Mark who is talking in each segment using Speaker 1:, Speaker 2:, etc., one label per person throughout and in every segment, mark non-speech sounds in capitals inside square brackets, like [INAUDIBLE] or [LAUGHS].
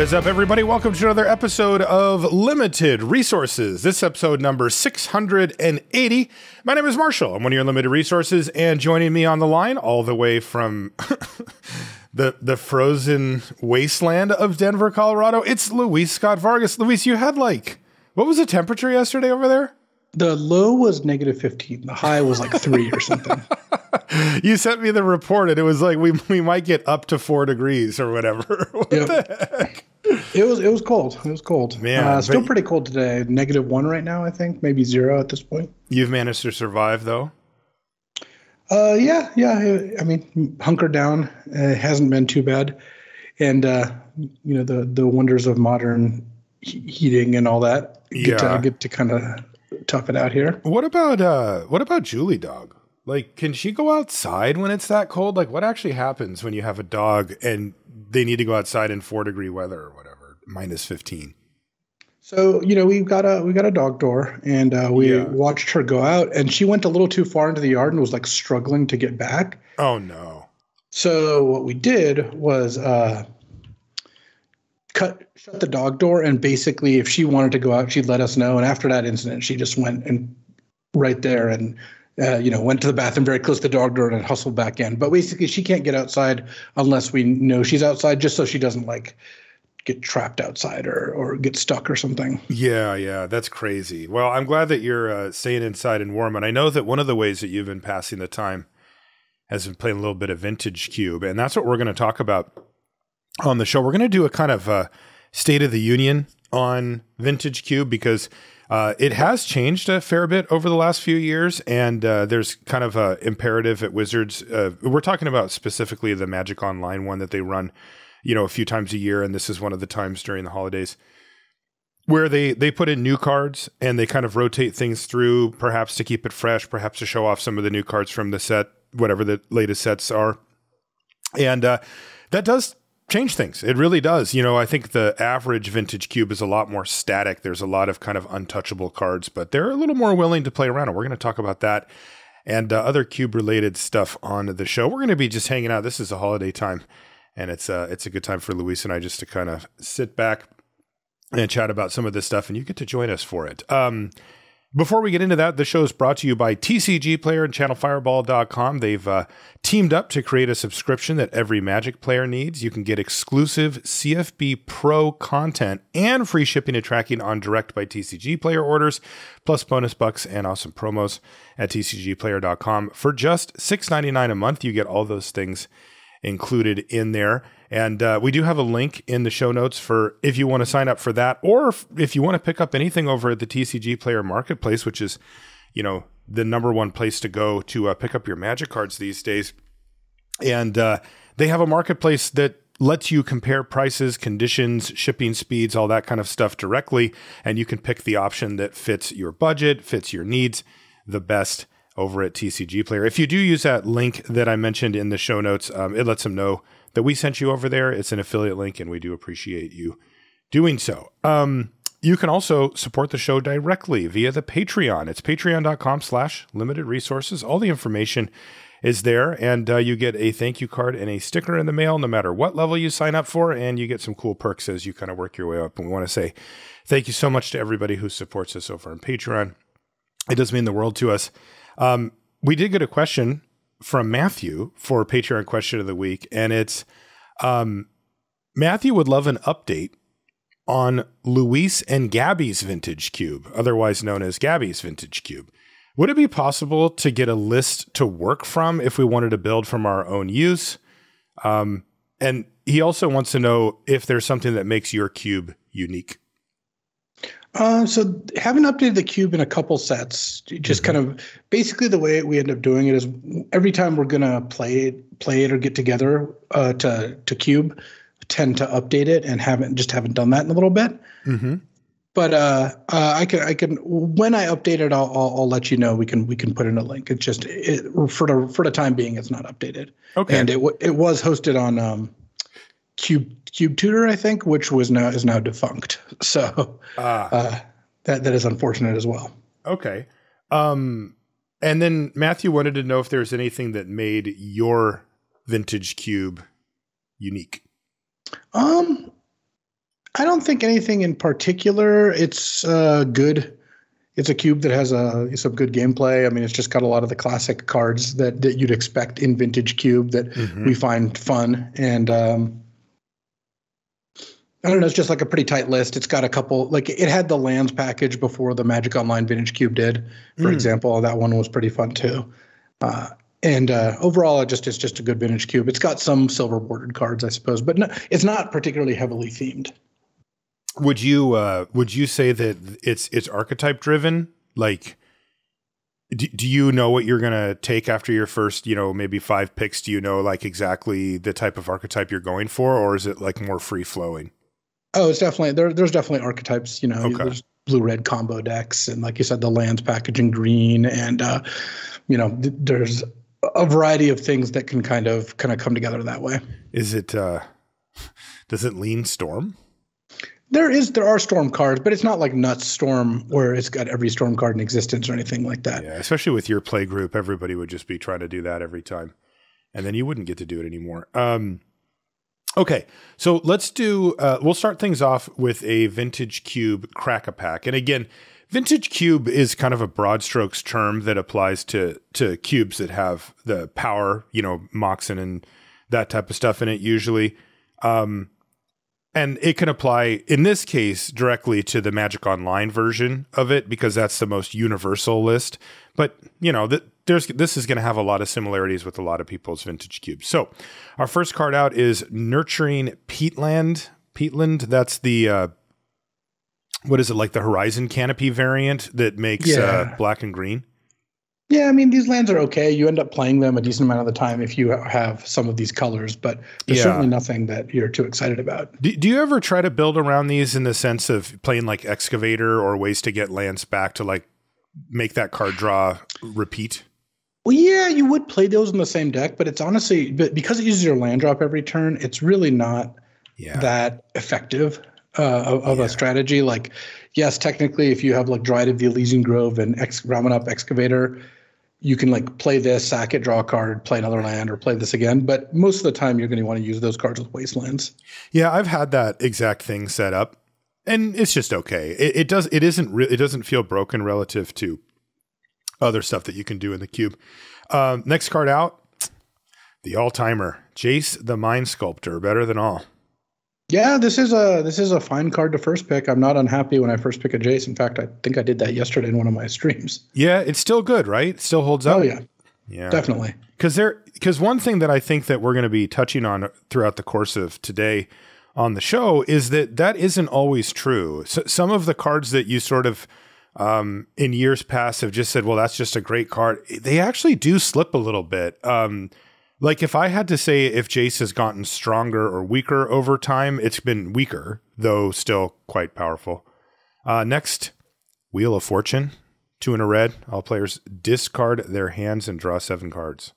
Speaker 1: What is up, everybody? Welcome to another episode of Limited Resources. This episode number 680. My name is Marshall. I'm one of your limited resources, and joining me on the line, all the way from [LAUGHS] the the frozen wasteland of Denver, Colorado, it's Luis Scott Vargas. Luis, you had like what was the temperature yesterday over there?
Speaker 2: The low was negative 15. The high was like three or something. [LAUGHS]
Speaker 1: you sent me the report and it was like we we might get up to four degrees or whatever. [LAUGHS] what
Speaker 2: Yep.
Speaker 1: the heck?
Speaker 2: It was it was cold. It was cold.
Speaker 1: Man,
Speaker 2: uh, still pretty cold today. Negative one right now, I think. Maybe zero at this point.
Speaker 1: You've managed to survive though.
Speaker 2: Uh, yeah, yeah. I mean, hunkered down. It hasn't been too bad, and uh, you know the the wonders of modern he- heating and all that. Get
Speaker 1: Yeah.
Speaker 2: to get to kind of tough it out here.
Speaker 1: What about uh what about Julie dog? Like can she go outside when it's that cold? Like what actually happens when you have a dog and they need to go outside in 4 degree weather or whatever, minus 15?
Speaker 2: So you know we've got a we got a dog door, and uh, we
Speaker 1: Yeah.
Speaker 2: watched her go out, and she went a little too far into the yard and was like struggling to get back.
Speaker 1: Oh no.
Speaker 2: So what we did was uh, cut shut the dog door, and basically, if she wanted to go out, she'd let us know. And after that incident, she just went and right there and uh, you know went to the bathroom very close to the dog door and hustled back in. But basically, she can't get outside unless we know she's outside, just so she doesn't like get trapped outside or or get stuck or something.
Speaker 1: Yeah, yeah, that's crazy. Well, I'm glad that you're uh, staying inside and warm. And I know that one of the ways that you've been passing the time has been playing a little bit of Vintage Cube. And that's what we're going to talk about on the show. We're going to do a kind of uh, State of the Union on Vintage Cube because uh, it has changed a fair bit over the last few years. And uh, there's kind of a imperative at Wizards. Uh, we're talking about specifically the Magic Online one that they run, you know, a few times a year. And this is one of the times during the holidays where they they put in new cards and they kind of rotate things through perhaps to keep it fresh perhaps to show off some of the new cards from the set whatever the latest sets are and uh, that does change things. It really does. You know i think the average vintage cube is a lot more static. There's a lot of kind of untouchable cards but they're a little more willing to play around and we're going to talk about that and uh, other cube related stuff on the show. We're going to be just hanging out. This is a holiday time and it's uh, it's a good time for luis and i just to kind of sit back and chat about some of this stuff, and you get to join us for it. Um, before we get into that, the show is brought to you by TCG Player and ChannelFireball.com. They've uh, teamed up to create a subscription that every Magic player needs. You can get exclusive CFB Pro content and free shipping and tracking on direct by TCG Player orders, plus bonus bucks and awesome promos at TCGPlayer.com. For just $6.99 a month, you get all those things included in there. And uh, we do have a link in the show notes for if you want to sign up for that, or if, if you want to pick up anything over at the TCG Player Marketplace, which is, you know, the number one place to go to uh, pick up your Magic cards these days. And uh, they have a marketplace that lets you compare prices, conditions, shipping speeds, all that kind of stuff directly, and you can pick the option that fits your budget, fits your needs the best over at TCG Player. If you do use that link that I mentioned in the show notes, um, it lets them know that we sent you over there. It's an affiliate link, and we do appreciate you doing so. Um, you can also support the show directly via the Patreon. It's patreon.com slash limited resources. All the information is there, and uh, you get a thank you card and a sticker in the mail no matter what level you sign up for, and you get some cool perks as you kind of work your way up. And we want to say thank you so much to everybody who supports us over on Patreon. It does mean the world to us. Um, we did get a question from Matthew for Patreon question of the week, and it's um, Matthew would love an update on Luis and Gabby's vintage cube, otherwise known as Gabby's vintage cube. Would it be possible to get a list to work from if we wanted to build from our own use? Um, and he also wants to know if there's something that makes your cube unique.
Speaker 2: Uh, so haven't updated the cube in a couple sets. Just kind of basically the way we end up doing it is every time we're gonna play it, play it or get together uh, to to cube, tend to update it and haven't just haven't done that in a little bit.
Speaker 1: Mm-hmm.
Speaker 2: But uh, uh, I can I can when I update it, I'll, I'll I'll let you know. We can we can put in a link. It's just it, for the for the time being, it's not updated.
Speaker 1: Okay.
Speaker 2: And it w- it was hosted on um, Cube Cube Tutor, I think, which was now is now defunct. [LAUGHS] So
Speaker 1: Ah.
Speaker 2: uh, that that is unfortunate as well.
Speaker 1: Okay. Um, and then Matthew wanted to know if there's anything that made your vintage cube unique.
Speaker 2: Um, I don't think anything in particular. It's uh, good. It's a cube that has a some good gameplay. I mean, it's just got a lot of the classic cards that that you'd expect in vintage cube that mm-hmm. we find fun. And um, I don't know. It's just like a pretty tight list. It's got a couple. Like it had the lands package before the Magic Online Vintage Cube did, for mm. example. That one was pretty fun too. Uh, and uh, overall, it just it's just a good vintage cube. It's got some silver bordered cards, I suppose, but no, it's not particularly heavily themed.
Speaker 1: Would you uh, would you say that it's it's archetype driven? Like, do, do you know what you're gonna take after your first, you know, maybe five picks? Do you know like exactly the type of archetype you're going for, or is it like more free flowing?
Speaker 2: Oh, it's definitely there. There's definitely archetypes. You know, okay. there's blue red combo decks, and like you said, the lands package in green, and uh, you know, th- there's a variety of things that can kind of kind of come together that way.
Speaker 1: Is it? uh Does it lean storm?
Speaker 2: There is there are storm cards, but it's not like nuts storm where it's got every storm card in existence or anything like that.
Speaker 1: Yeah, especially with your play group, everybody would just be trying to do that every time, and then you wouldn't get to do it anymore. Um, okay, so let's do. Uh, we'll start things off with a vintage cube crack a pack, and again, vintage cube is kind of a broad strokes term that applies to to cubes that have the power, you know, Moxen and that type of stuff in it usually. Um, and it can apply in this case directly to the Magic Online version of it because that's the most universal list. But you know, th- there's this is going to have a lot of similarities with a lot of people's vintage cubes. So, our first card out is Nurturing Peatland. Peatland. That's the uh, what is it like the Horizon Canopy variant that makes yeah. uh, black and green.
Speaker 2: Yeah, I mean these lands are okay. You end up playing them a decent amount of the time if you have some of these colors, but there's yeah. certainly nothing that you're too excited about.
Speaker 1: Do, do, you ever try to build around these in the sense of playing like excavator or ways to get lands back to like make that card draw repeat?
Speaker 2: Well, yeah, you would play those in the same deck, but it's honestly, but because it uses your land drop every turn, it's really not yeah. that effective uh, of, of yeah. a strategy. Like, yes, technically, if you have like Dryad of the Elysian Grove and Ex- Ramunap Excavator, you can like play this, sack it, draw a card, play another land, or play this again. But most of the time, you're going to want to use those cards with wastelands.
Speaker 1: Yeah, I've had that exact thing set up, and it's just okay. It, it does. It isn't. Re- it doesn't feel broken relative to other stuff that you can do in the cube. Um, next card out, the all timer, Jace the Mind Sculptor, better than all.
Speaker 2: Yeah, this is a this is a fine card to first pick. I'm not unhappy when I first pick a Jace. In fact, I think I did that yesterday in one of my [LAUGHS] streams.
Speaker 1: Yeah, it's still good, right? It still holds up.
Speaker 2: Oh yeah, yeah, definitely.
Speaker 1: Because there, because one thing that I think that we're going to be touching on throughout the course of today on the show is that that isn't always true. So some of the cards that you sort of um, in years past have just said, "Well, that's just a great card." They actually do slip a little bit. Um, like if I had to say if Jace has gotten stronger or weaker over time, it's been weaker, though still quite powerful. Uh, next, Wheel of Fortune, two in a red. All players discard their hands and draw seven cards.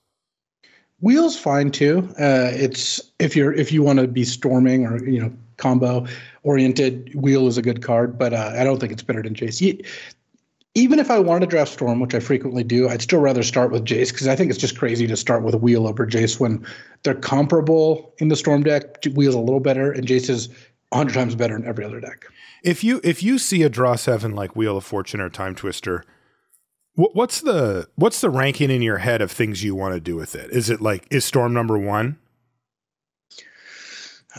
Speaker 2: Wheel's fine too. Uh, it's if you're if you want to be storming or you know combo oriented, Wheel is a good card, but uh, I don't think it's better than Jace even if I wanted to draft Storm, which I frequently do, I'd still rather start with Jace because I think it's just crazy to start with a Wheel over Jace when they're comparable in the Storm deck. Wheel's a little better, and Jace is 100 times better in every other deck.
Speaker 1: If you if you see a draw seven like Wheel of Fortune or Time Twister, what's the what's the ranking in your head of things you want to do with it? Is it like is Storm number one?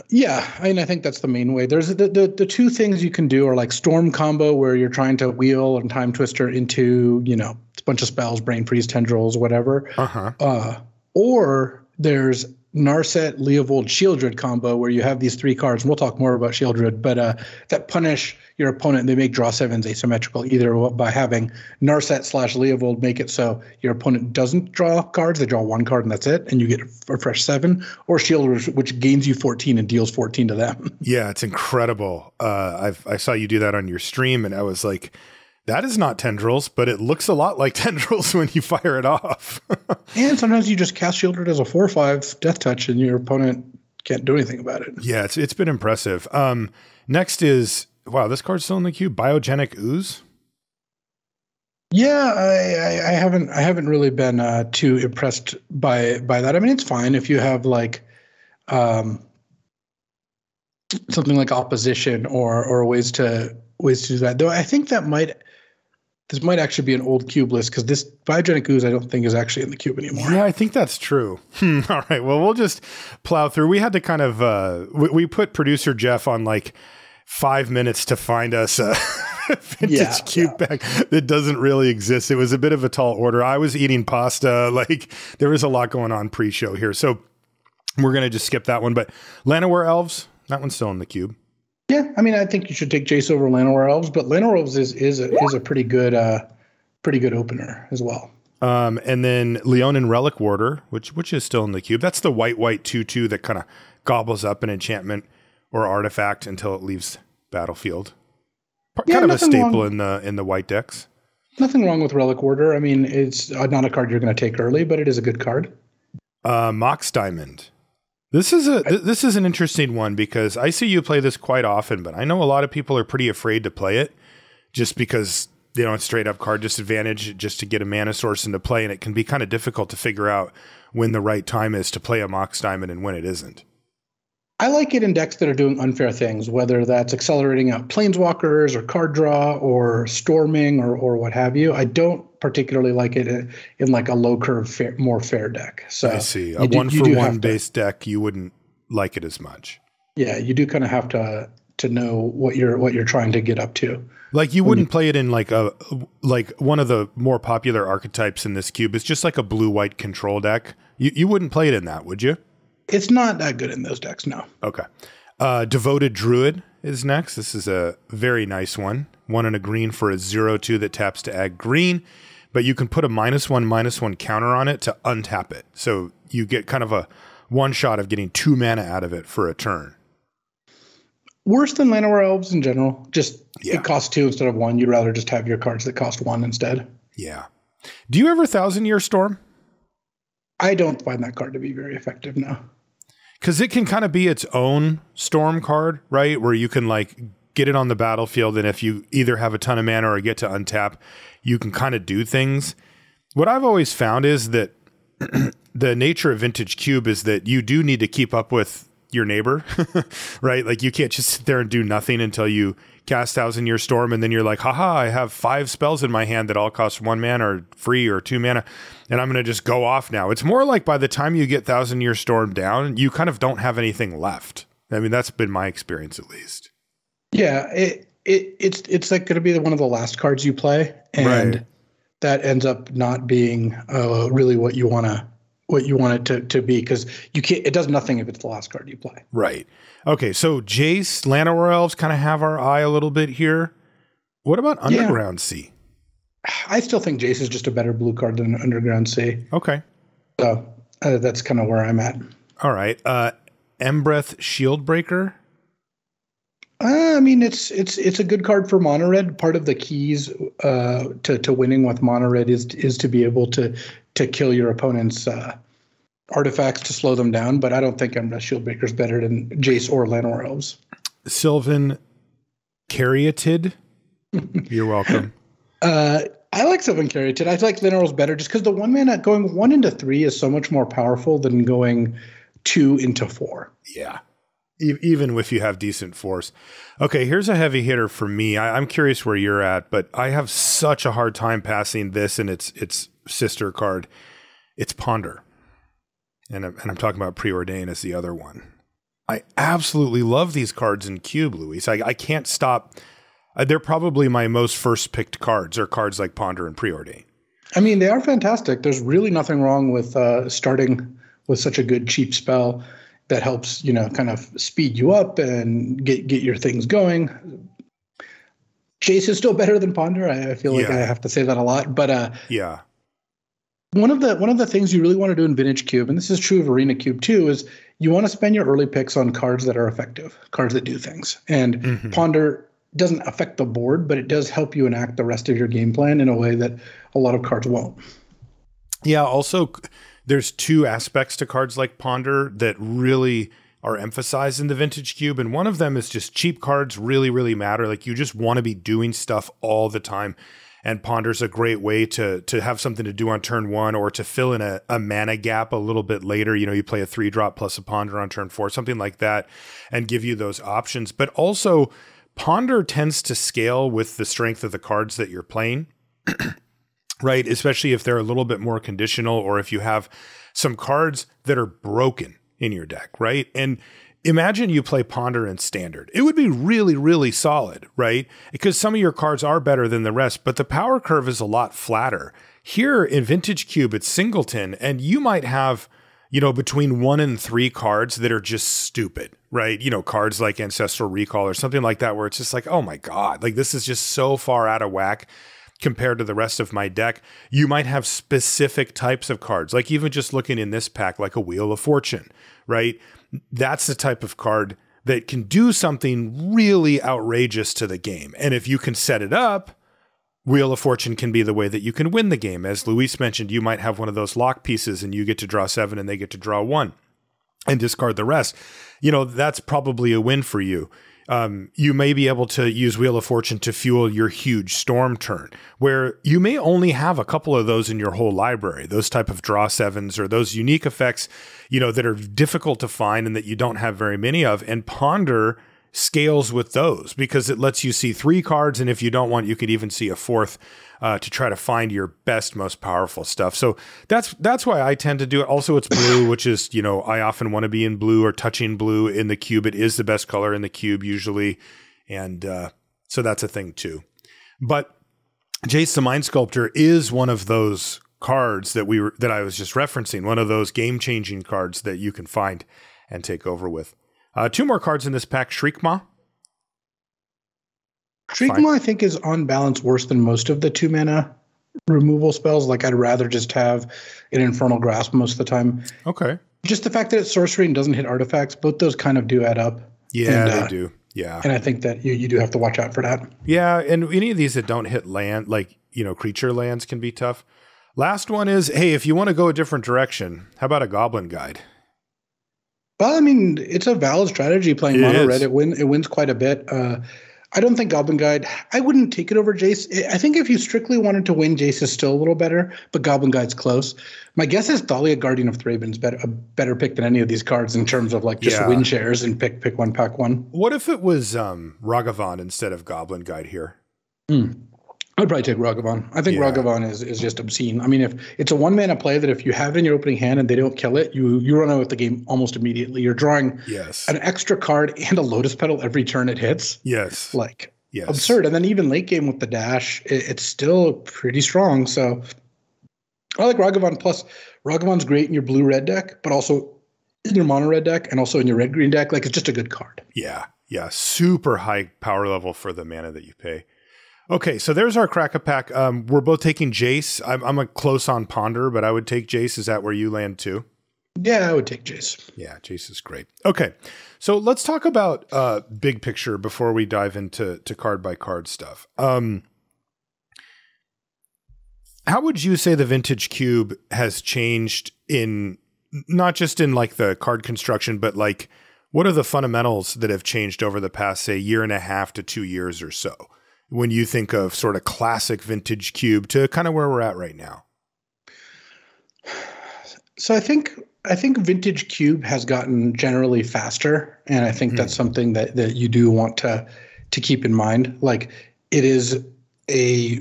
Speaker 2: Yeah, I mean, I think that's the main way. There's the, the, the two things you can do are like storm combo, where you're trying to wheel and time twister into you know a bunch of spells, brain freeze, tendrils, whatever. Uh-huh. Uh, or there's Narset, Leovold, Sheoldred combo where you have these three cards, and we'll talk more about Sheoldred, but uh, that punish your opponent they make draw sevens asymmetrical either by having Narset slash Leovold make it so your opponent doesn't draw cards, they draw one card and that's it, and you get a fresh seven, or Sheoldred, which gains you 14 and deals 14 to them.
Speaker 1: Yeah, it's incredible. Uh, I've, I saw you do that on your stream, and I was like, that is not tendrils, but it looks a lot like [LAUGHS] tendrils when you fire it off. [LAUGHS]
Speaker 2: and sometimes you just cast Sheoldred as a four or five death touch, and your opponent can't do anything about it.
Speaker 1: Yeah, it's it's been impressive. Um, next is wow, this card's still in the cube. Biogenic ooze.
Speaker 2: Yeah, I, I, I haven't I haven't really been uh, too impressed by by that. I mean, it's fine if you have like um, something like opposition or or ways to ways to do that. Though I think that might this might actually be an old cube list because this biogenic ooze I don't think is actually in the cube anymore.
Speaker 1: Yeah, I think that's true. [LAUGHS] Hmm, all right. Well, we'll just plow through. We had to kind of uh, we, we put producer Jeff on like five minutes to find us a [LAUGHS] vintage
Speaker 2: Yeah,
Speaker 1: cube
Speaker 2: yeah.
Speaker 1: bag that doesn't really exist. It was a bit of a tall order. I was eating pasta. [LAUGHS] Like there was a lot going on pre-show here, so we're gonna just skip that one. But Llanowar Elves, that one's still in the cube.
Speaker 2: Yeah, I mean, I think you should take Jace over Llanowar Elves, but Llanowar Elves is is a, is a pretty good uh, pretty good opener as well.
Speaker 1: Um, and then Leonin Relic Warder, which which is still in the cube. That's the white white two two that kind of gobbles up an enchantment or artifact until it leaves battlefield.
Speaker 2: Yeah,
Speaker 1: kind of a staple
Speaker 2: wrong.
Speaker 1: in the in the white decks.
Speaker 2: Nothing wrong with Relic Warder. I mean, it's uh, not a card you're going to take early, but it is a good card.
Speaker 1: Uh, Mox Diamond. This is a th- this is an interesting one because I see you play this quite often, but I know a lot of people are pretty afraid to play it just because they don't straight up card disadvantage just to get a mana source into play, and it can be kind of difficult to figure out when the right time is to play a Mox Diamond and when it isn't.
Speaker 2: I like it in decks that are doing unfair things, whether that's accelerating out planeswalkers or card draw or storming or or what have you. I don't particularly like it in, in like a low curve, fair, more fair deck. So
Speaker 1: I see. A
Speaker 2: do-
Speaker 1: one
Speaker 2: you
Speaker 1: for one
Speaker 2: have to-
Speaker 1: base deck, you wouldn't like it as much.
Speaker 2: Yeah, you do kind of have to to know what you're what you're trying to get up to.
Speaker 1: Like you wouldn't play it in like a like one of the more popular archetypes in this cube. It's just like a blue white control deck. You you wouldn't play it in that, would you?
Speaker 2: It's not that good in those decks, no.
Speaker 1: Okay. Uh, Devoted Druid is next. This is a very nice one. One and a green for a zero two that taps to add green, but you can put a minus one minus one counter on it to untap it. So you get kind of a one shot of getting two mana out of it for a turn.
Speaker 2: Worse than Llanowar Elves in general. Just
Speaker 1: Yeah.
Speaker 2: it costs two instead of one. You'd rather just have your cards that cost one instead.
Speaker 1: Yeah. Do you ever Thousand Year Storm?
Speaker 2: I don't find that card to be very effective now.
Speaker 1: Because it can kind of be its own storm card, right? Where you can like get it on the battlefield, and if you either have a ton of mana or get to untap, you can kind of do things. What I've always found is that [CLEARS THROAT] the nature of Vintage Cube is that you do need to keep up with your neighbor, [LAUGHS] right? Like you can't just sit there and do nothing until you cast Thousand Year Storm, and then you're like, haha, I have five spells in my hand that all cost one mana or free or two mana, and I'm going to just go off now. It's more like by the time you get Thousand Year Storm down, you kind of don't have anything left. I mean, that's been my experience at least.
Speaker 2: Yeah, it it it's it's like going to be one of the last cards you play, and
Speaker 1: Right.
Speaker 2: that ends up not being uh, really what you want to what you want it to to be because you can't. It does nothing if it's the last card you play.
Speaker 1: Right. Okay, so Jace, Llanowar Elves kind of have our eye a little bit here. What about
Speaker 2: Yeah.
Speaker 1: Underground Sea?
Speaker 2: I still think Jace is just a better blue card than Underground Sea.
Speaker 1: Okay.
Speaker 2: So uh, that's kind of where I'm at.
Speaker 1: All right. Uh Embereth Shieldbreaker.
Speaker 2: Uh, I mean, it's it's it's a good card for mono red. Part of the keys uh, to to winning with mono red is is to be able to to kill your opponent's uh, artifacts to slow them down. But I don't think Embereth Shieldbreaker is better than Jace or Llanowar Elves.
Speaker 1: Sylvan Caryatid. [LAUGHS] You're welcome.
Speaker 2: Uh, I like Sylvan Caryatid. I like Llanowar Elves better just because the one mana going one into three is so much more powerful than going two into four.
Speaker 1: Yeah. Even if you have decent force. Okay, here's a heavy hitter for me. I, I'm curious where you're at, but I have such a hard time passing this and its its sister card. It's Ponder, and I'm, and I'm talking about Preordain as the other one. I absolutely love these cards in Cube, Luis. I, I can't stop. Uh, they're probably my most first picked cards, are cards like Ponder and Preordain.
Speaker 2: I mean, they are fantastic. There's really nothing wrong with uh, starting with such a good cheap spell that helps, you know, kind of speed you up and get get your things going. Jace is still better than Ponder. I, I feel like
Speaker 1: Yeah.
Speaker 2: I have to say that a lot, but uh,
Speaker 1: Yeah,
Speaker 2: one of the one of the things you really want to do in Vintage Cube, and this is true of Arena Cube too, is you want to spend your early picks on cards that are effective, cards that do things. And
Speaker 1: Mhm.
Speaker 2: Ponder doesn't affect the board, but it does help you enact the rest of your game plan in a way that a lot of cards won't.
Speaker 1: Yeah, also there's two aspects to cards like Ponder that really are emphasized in the vintage cube and one of them is just cheap cards really really matter like you just want to be doing stuff all the time. and Ponder's a great way to to have something to do on turn one or to fill in a, a mana gap a little bit later. You know, you play a three drop plus a Ponder on turn four, something like that, and give you those options. But also, Ponder tends to scale with the strength of the cards that you're playing. [CLEARS THROAT] right? Especially if they're a little bit more conditional or if you have some cards that are broken in your deck, right? And imagine you play Ponder in standard. It would be really, really solid, right? Because some of your cards are better than the rest, but the power curve is a lot flatter. Here in Vintage Cube, it's Singleton, and you might have, you know, between one and three cards that are just stupid, right? You know, cards like Ancestral Recall or something like that, where it's just like, oh my God, like this is just so far out of whack compared to the rest of my deck. You might have specific types of cards, like even just looking in this pack, like a Wheel of Fortune, right? That's the type of card that can do something really outrageous to the game. And if you can set it up, Wheel of Fortune can be the way that you can win the game. As Luis mentioned, you might have one of those lock pieces and you get to draw seven and they get to draw one and discard the rest. You know, that's probably a win for you um, you may be able to use Wheel of Fortune to fuel your huge storm turn, where you may only have a couple of those in your whole library. Those type of draw sevens or those unique effects, you know, that are difficult to find and that you don't have very many of. And Ponder scales with those because it lets you see three cards, and if you don't want, you could even see a fourth uh, to try to find your best, most powerful stuff. So that's that's why I tend to do it. Also, it's blue, [COUGHS] which is you know I often want to be in blue or touching blue in the cube. It is the best color in the cube usually, and uh, so that's a thing too. But Jace the Mind Sculptor is one of those cards that we were that I was just referencing. One of those game changing cards that you can find and take over with. Uh, two more cards in this pack: Shriekmaw
Speaker 2: Shriekmaw, I think, is on balance worse than most of the two mana removal spells. Like, I'd rather just have an Infernal Grasp most of the time.
Speaker 1: Okay.
Speaker 2: Just the fact that it's sorcery and doesn't hit artifacts, both those kind of do add up.
Speaker 1: Yeah, and, they uh, do. Yeah.
Speaker 2: And I think that you, you do have to watch out for that.
Speaker 1: Yeah. And any of these that don't hit land, like, you know, creature lands can be tough. Last one is hey, if you want to go a different direction, how about a Goblin Guide?
Speaker 2: Well, I mean, it's a valid strategy playing it mono is. red. It win it wins quite a bit. Uh, I don't think Goblin Guide. I wouldn't take it over Jace. I think if you strictly wanted to win, Jace is still a little better, but Goblin Guide's close. My guess is Thalia, Guardian of Thraben's better a better pick than any of these cards in terms of like just yeah. win shares and pick pick one, pack one.
Speaker 1: What if it was um, Ragavan instead of Goblin Guide here?
Speaker 2: Mm. I'd probably take Ragavan. I think yeah. Ragavan is, is just obscene. I mean, if it's a one mana play that if you have it in your opening hand and they don't kill it, you you run out of the game almost immediately. You're drawing
Speaker 1: yes.
Speaker 2: an extra card and a Lotus Petal every turn it hits.
Speaker 1: Yes.
Speaker 2: Like yes. absurd. And then even late game with the dash, it, it's still pretty strong. So I like Ragavan. Plus, Ragavan's great in your blue red deck, but also in your mono red deck and also in your red green deck. Like it's just a good card.
Speaker 1: Yeah. Yeah. Super high power level for the mana that you pay. Okay, so there's our crack a pack. Um, we're both taking Jace. I'm, I'm a close on Ponder, but I would take Jace. Is that where you land too?
Speaker 2: Yeah, I would take Jace.
Speaker 1: Yeah, Jace is great. Okay, so let's talk about uh, big picture before we dive into to card by card stuff. Um, how would you say the vintage cube has changed in not just in like the card construction, but like what are the fundamentals that have changed over the past say year and a half to two years or so? When you think of sort of classic vintage cube to kind of where we're at right now?
Speaker 2: So I think I think vintage cube has gotten generally faster, and I think mm. that's something that that you do want to to keep in mind. Like it is a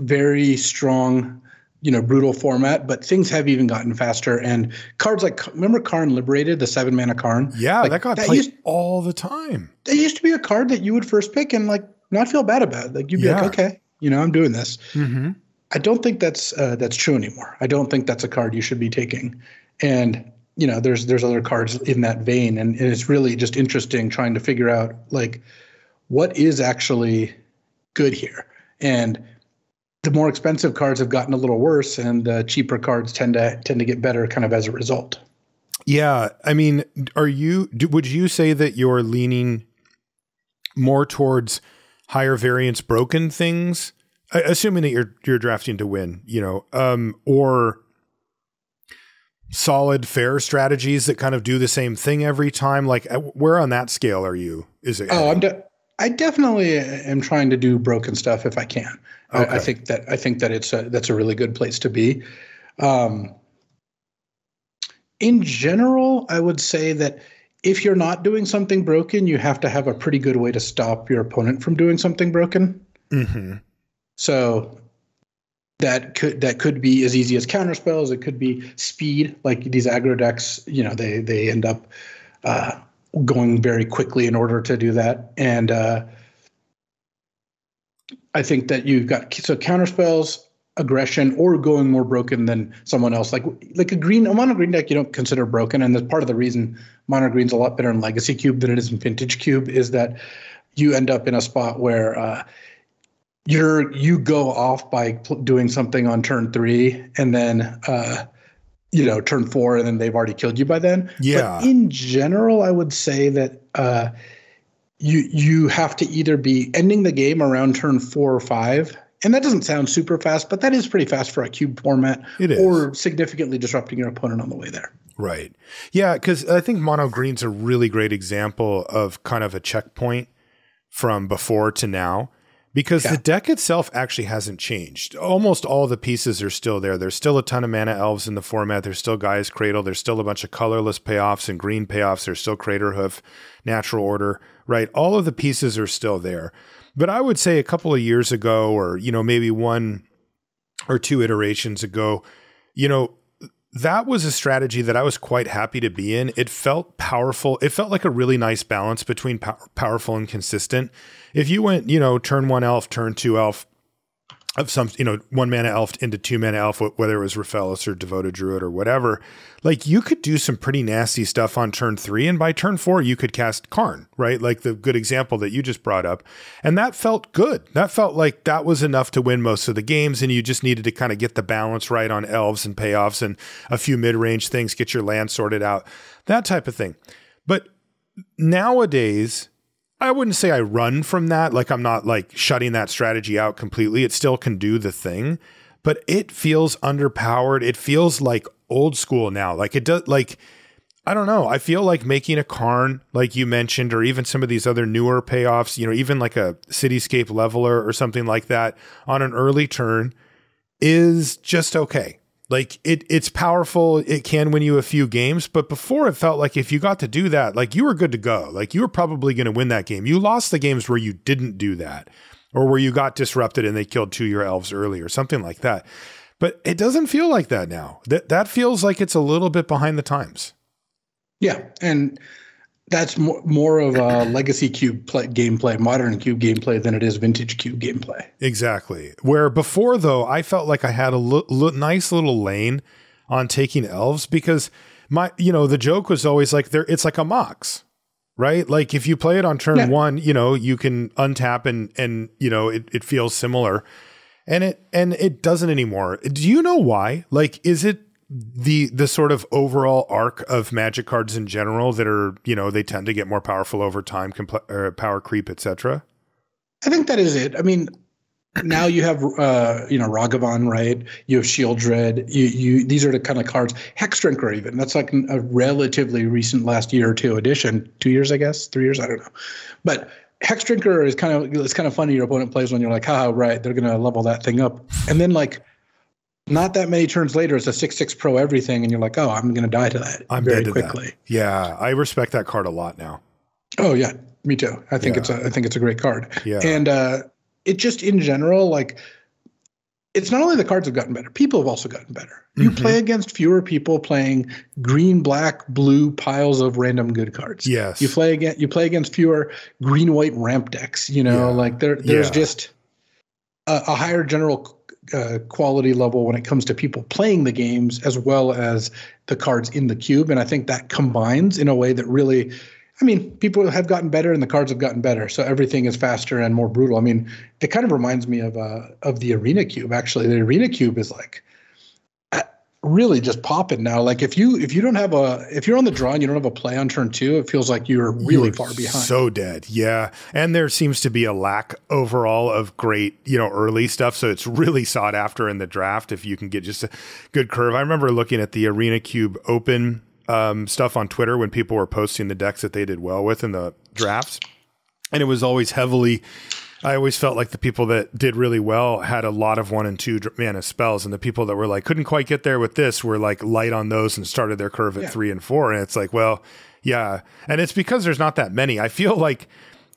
Speaker 2: very strong, you know, brutal format, but things have even gotten faster. And cards like remember Karn Liberated, the seven mana Karn?
Speaker 1: Yeah,
Speaker 2: like,
Speaker 1: that got that played used, all the time.
Speaker 2: That used to be a card that you would first pick, and like not feel bad about it. Like you'd be yeah. like, okay, you know, I'm doing this.
Speaker 1: Mm-hmm.
Speaker 2: I don't think that's uh, that's true anymore. I don't think that's a card you should be taking. And you know, there's there's other cards in that vein, and, and it's really just interesting trying to figure out like what is actually good here. And the more expensive cards have gotten a little worse, and the cheaper cards tend to tend to get better, kind of as a result.
Speaker 1: Yeah, I mean, are you? Do, would you say that you're leaning more towards higher variance broken things, assuming that you're you're drafting to win, you know, um, or solid fair strategies that kind of do the same thing every time. Like, uh, where on that scale are you? Is it?
Speaker 2: Oh, I'm de- I definitely am trying to do broken stuff if I can. Okay. I, I, think that I think that it's a that's a really good place to be. Um, in general, I would say that if you're not doing something broken, you have to have a pretty good way to stop your opponent from doing something broken.
Speaker 1: Mm-hmm.
Speaker 2: So that could that could be as easy as counter spells. It could be speed, like these aggro decks. You know, they they end up uh, going very quickly in order to do that. And uh, I think that you've got so counter spells aggression or going more broken than someone else. Like like a green a mono green deck you don't consider broken, and that's part of the reason mono green's a lot better in Legacy Cube than it is in Vintage Cube is that you end up in a spot where uh, you're you go off by pl- doing something on turn three, and then uh, you know turn four, and then they've already killed you by then.
Speaker 1: Yeah.
Speaker 2: But in general, I would say that. Uh, you you have to either be ending the game around turn four or five and that doesn't sound super fast, but that is pretty fast for a cube format.
Speaker 1: It is.
Speaker 2: Or significantly disrupting your opponent on the way there.
Speaker 1: Right. Yeah, because I think mono green's a really great example of kind of a checkpoint from before to now. Because yeah. the deck itself actually hasn't changed. Almost all the pieces are still there. There's still a ton of mana elves in the format. There's still Gaea's Cradle. There's still a bunch of colorless payoffs and green payoffs. There's still Craterhoof, Natural Order, right? All of the pieces are still there. But I would say a couple of years ago, or, you know, maybe one or two iterations ago, you know, that was a strategy that I was quite happy to be in. It felt powerful. It felt like a really nice balance between pow- powerful and consistent. If you went, you know, turn one elf, turn two elf, of some, you know, one mana elf into two mana elf, whether it was Rofellos or Devoted Druid or whatever, like you could do some pretty nasty stuff on turn three. And by turn four, you could cast Karn, right? Like the good example that you just brought up. And that felt good. That felt like that was enough to win most of the games. And you just needed to kind of get the balance right on elves and payoffs and a few mid range things, get your land sorted out, that type of thing. But nowadays, I wouldn't say I run from that. Like I'm not like shutting that strategy out completely. It still can do the thing, but it feels underpowered. It feels like old school now. Like it does like I don't know. I feel like making a Karn, like you mentioned, or even some of these other newer payoffs, you know, even like a cityscape leveler or something like that on an early turn is just okay. Like it, it's powerful. It can win you a few games, but before it felt like if you got to do that, like you were good to go. Like you were probably going to win that game. You lost the games where you didn't do that, or where you got disrupted and they killed two of your elves early, or something like that. But it doesn't feel like that now. That that feels like it's a little bit behind the times.
Speaker 2: Yeah, and that's more, more of a legacy cube play, gameplay, modern cube gameplay than it is vintage cube gameplay.
Speaker 1: Exactly. Where before though, I felt like I had a nice little lane on taking elves because my, you know, the joke was always like there, it's like a mox, right? Like if you play it on turn yeah. one, you know, you can untap and and you know it, it feels similar, and it and it doesn't anymore. Do you know why? Like, is it the the sort of overall arc of magic cards in general that are you know they tend to get more powerful over time compl- power creep etc
Speaker 2: i think that is it. I mean now you have uh you know Ragavan right? You have Sheoldred you you these are the kind of cards Hexdrinker even. That's like a relatively recent last year or two addition two years i guess? Three years? I don't know. But Hexdrinker is kind of it's kind of funny your opponent plays when you're like haha right. They're gonna level that thing up. And then like not that many turns later, it's a six six pro everything, and you're like, oh, I'm going to die to that I'm very quickly. That.
Speaker 1: Yeah, I respect that card a lot now.
Speaker 2: Oh yeah, me too. I think yeah. it's a I think it's a great card.
Speaker 1: Yeah,
Speaker 2: and uh, it just in general like. It's not only the cards have gotten better; people have also gotten better. You mm-hmm. play against fewer people playing green, black, blue piles of random good cards.
Speaker 1: Yes,
Speaker 2: you play against you play against fewer green, white ramp decks. You know, yeah. like there there's yeah. just a, a higher general uh, quality level when it comes to people playing the games as well as the cards in the cube. And I think that combines in a way that really, I mean, people have gotten better and the cards have gotten better. So everything is faster and more brutal. I mean, it kind of reminds me of uh, of the Arena Cube. Actually, the Arena Cube is like really just popping now. Like if you if you don't have a if you're on the draw and you don't have a play on turn two, it feels like you're really you're far behind.
Speaker 1: So dead, yeah. And there seems to be a lack overall of great you know early stuff. So it's really sought after in the draft if you can get just a good curve. I remember looking at the Arena Cube Open um, stuff on Twitter when people were posting the decks that they did well with in the drafts. and it was always heavily. I always felt like the people that did really well had a lot of one and two mana spells, and the people that were like couldn't quite get there with this were like light on those and started their curve at
Speaker 2: Yeah.
Speaker 1: three and four. And it's like, well, yeah, and it's because there's not that many. I feel like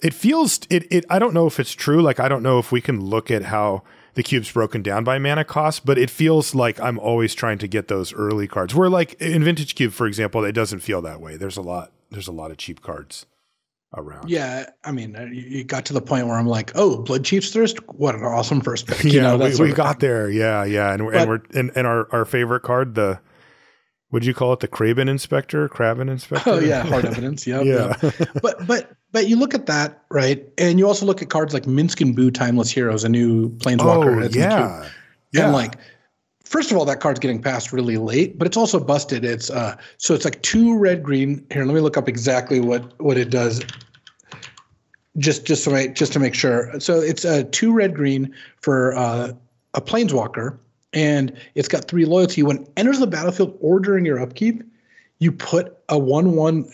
Speaker 1: it feels it. It I don't know if it's true. Like I don't know if we can look at how the cube's broken down by mana cost, but it feels like I'm always trying to get those early cards. Where like in Vintage Cube, for example, it doesn't feel that way. There's a lot. There's a lot of cheap cards around.
Speaker 2: Yeah, I mean, uh, you you got to the point where I'm like, oh, Blood Chief's Thirst, what an awesome first pick. You [LAUGHS]
Speaker 1: yeah,
Speaker 2: know, that
Speaker 1: we, we got there. Yeah, yeah, and, we're and we're and, and our our favorite card, the would you call it the Thraben Inspector, Thraben Inspector?
Speaker 2: Oh yeah, hard [LAUGHS] evidence. Yep,
Speaker 1: yeah,
Speaker 2: yep. But but but you look at that right, and you also look at cards like Minsc and Boo, Timeless Heroes, a new Planeswalker.
Speaker 1: oh
Speaker 2: that's in the cube.
Speaker 1: yeah, yeah.
Speaker 2: And like, first of all, that card's getting passed really late, but it's also busted. It's uh, so it's like two red green. Here, let me look up exactly what what it does. Just just to make just to make sure. So it's uh, two red green for uh, a planeswalker, and it's got three loyalty. When it enters the battlefield or during your upkeep, you put a one one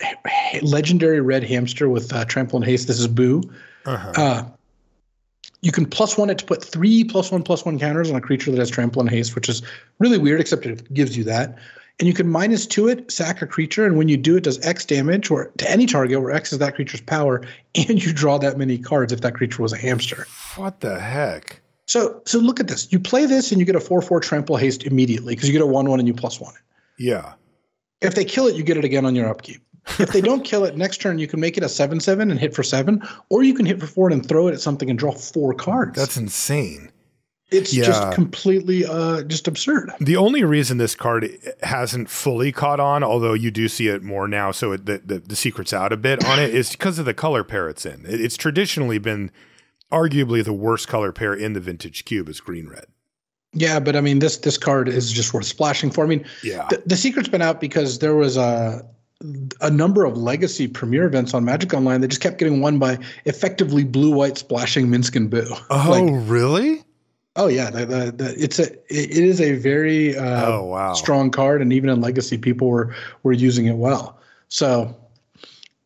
Speaker 2: legendary red hamster with uh, trample and haste. This is Boo.
Speaker 1: uh-huh.
Speaker 2: You can plus one it to put three plus one plus one counters on a creature that has trample and haste, which is really weird, except it gives you that. And you can minus two it, sack a creature, and when you do, it does X damage or to any target where X is that creature's power, [LAUGHS] and you draw that many cards if that creature was a hamster.
Speaker 1: what the heck?
Speaker 2: So so look at this. You play this and you get a four four trample haste immediately because you get a one one and you plus one it.
Speaker 1: Yeah,
Speaker 2: If they kill it, you get it again on your upkeep. If they don't kill it next turn, you can make it a seven seven and hit for seven, or you can hit for four and throw it at something and draw four cards.
Speaker 1: that's insane.
Speaker 2: It's
Speaker 1: Yeah.
Speaker 2: just completely uh just absurd.
Speaker 1: The only reason this card hasn't fully caught on, although you do see it more now, so it, the, the the secret's out a bit on it, is because of the color pair it's in. It- it's traditionally been arguably the worst color pair in the vintage cube is green red.
Speaker 2: Yeah, but I mean this this card is just worth splashing for. I mean,
Speaker 1: Yeah,
Speaker 2: the, the secret's been out because there was a a number of legacy premiere events on Magic Online that just kept getting won by effectively blue white splashing Minsc and Boo. [LAUGHS]
Speaker 1: Oh,
Speaker 2: Like,
Speaker 1: really?
Speaker 2: oh yeah, the, the, the, it's a it, it is a very uh,
Speaker 1: oh, wow.
Speaker 2: strong card, and even in Legacy, people were were using it well. So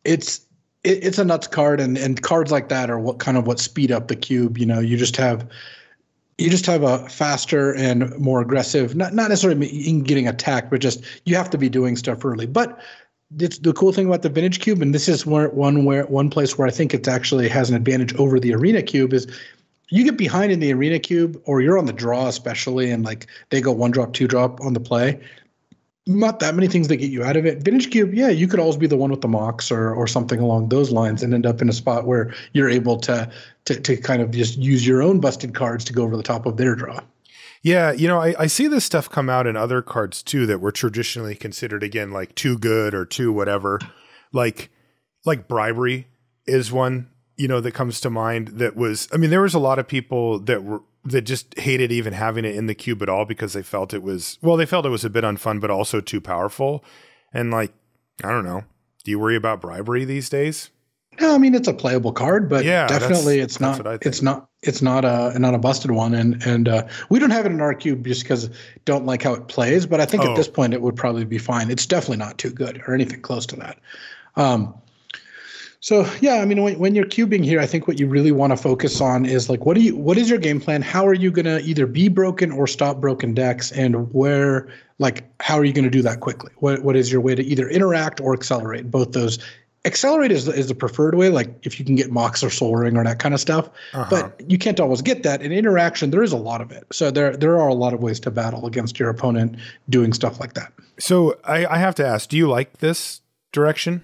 Speaker 2: it's it, it's a nuts card, and and cards like that are what kind of what speed up the cube. You know, you just have you just have a faster and more aggressive, not not necessarily in getting attacked, but just you have to be doing stuff early. But it's the cool thing about the vintage cube, and this is where one where one place where I think it actually has an advantage over the arena cube is you get behind in the arena cube or you're on the draw especially and like they go one drop two drop on the play. Not that many things that get you out of it. Vintage cube yeah you could always be the one with the Mox or or something along those lines and end up in a spot where you're able to to, to kind of just use your own busted cards to go over the top of their draw
Speaker 1: Yeah, you know, I, I see this stuff come out in other cards too that were traditionally considered again like too good or too whatever. Like like bribery is one, you know, that comes to mind that was I mean, there was a lot of people that were that just hated even having it in the cube at all because they felt it was well, they felt it was a bit unfun, but also too powerful. And like, I don't know. Do you worry about bribery these days?
Speaker 2: No i mean it's a playable card but
Speaker 1: Yeah,
Speaker 2: definitely it's not it's not it's not a not a busted one. And and uh, we don't have it in our cube just because don't like how it plays but i think
Speaker 1: Oh.
Speaker 2: at this point it would probably be fine. It's definitely not too good or anything close to that. Um so yeah i mean when, when you're cubing here i think what you really want to focus on is like what do you what is your game plan? How are you going to either be broken or stop broken decks? And where like how are you going to do that quickly? What what is your way to either interact or accelerate both those accelerate is, is the preferred way like if you can get Mox or Sol Ring or that kind of stuff
Speaker 1: Uh-huh.
Speaker 2: but you can't always get that in interaction there is a lot of it so there there are a lot of ways to battle against your opponent doing stuff like that
Speaker 1: So I, I have to ask, do you like this direction?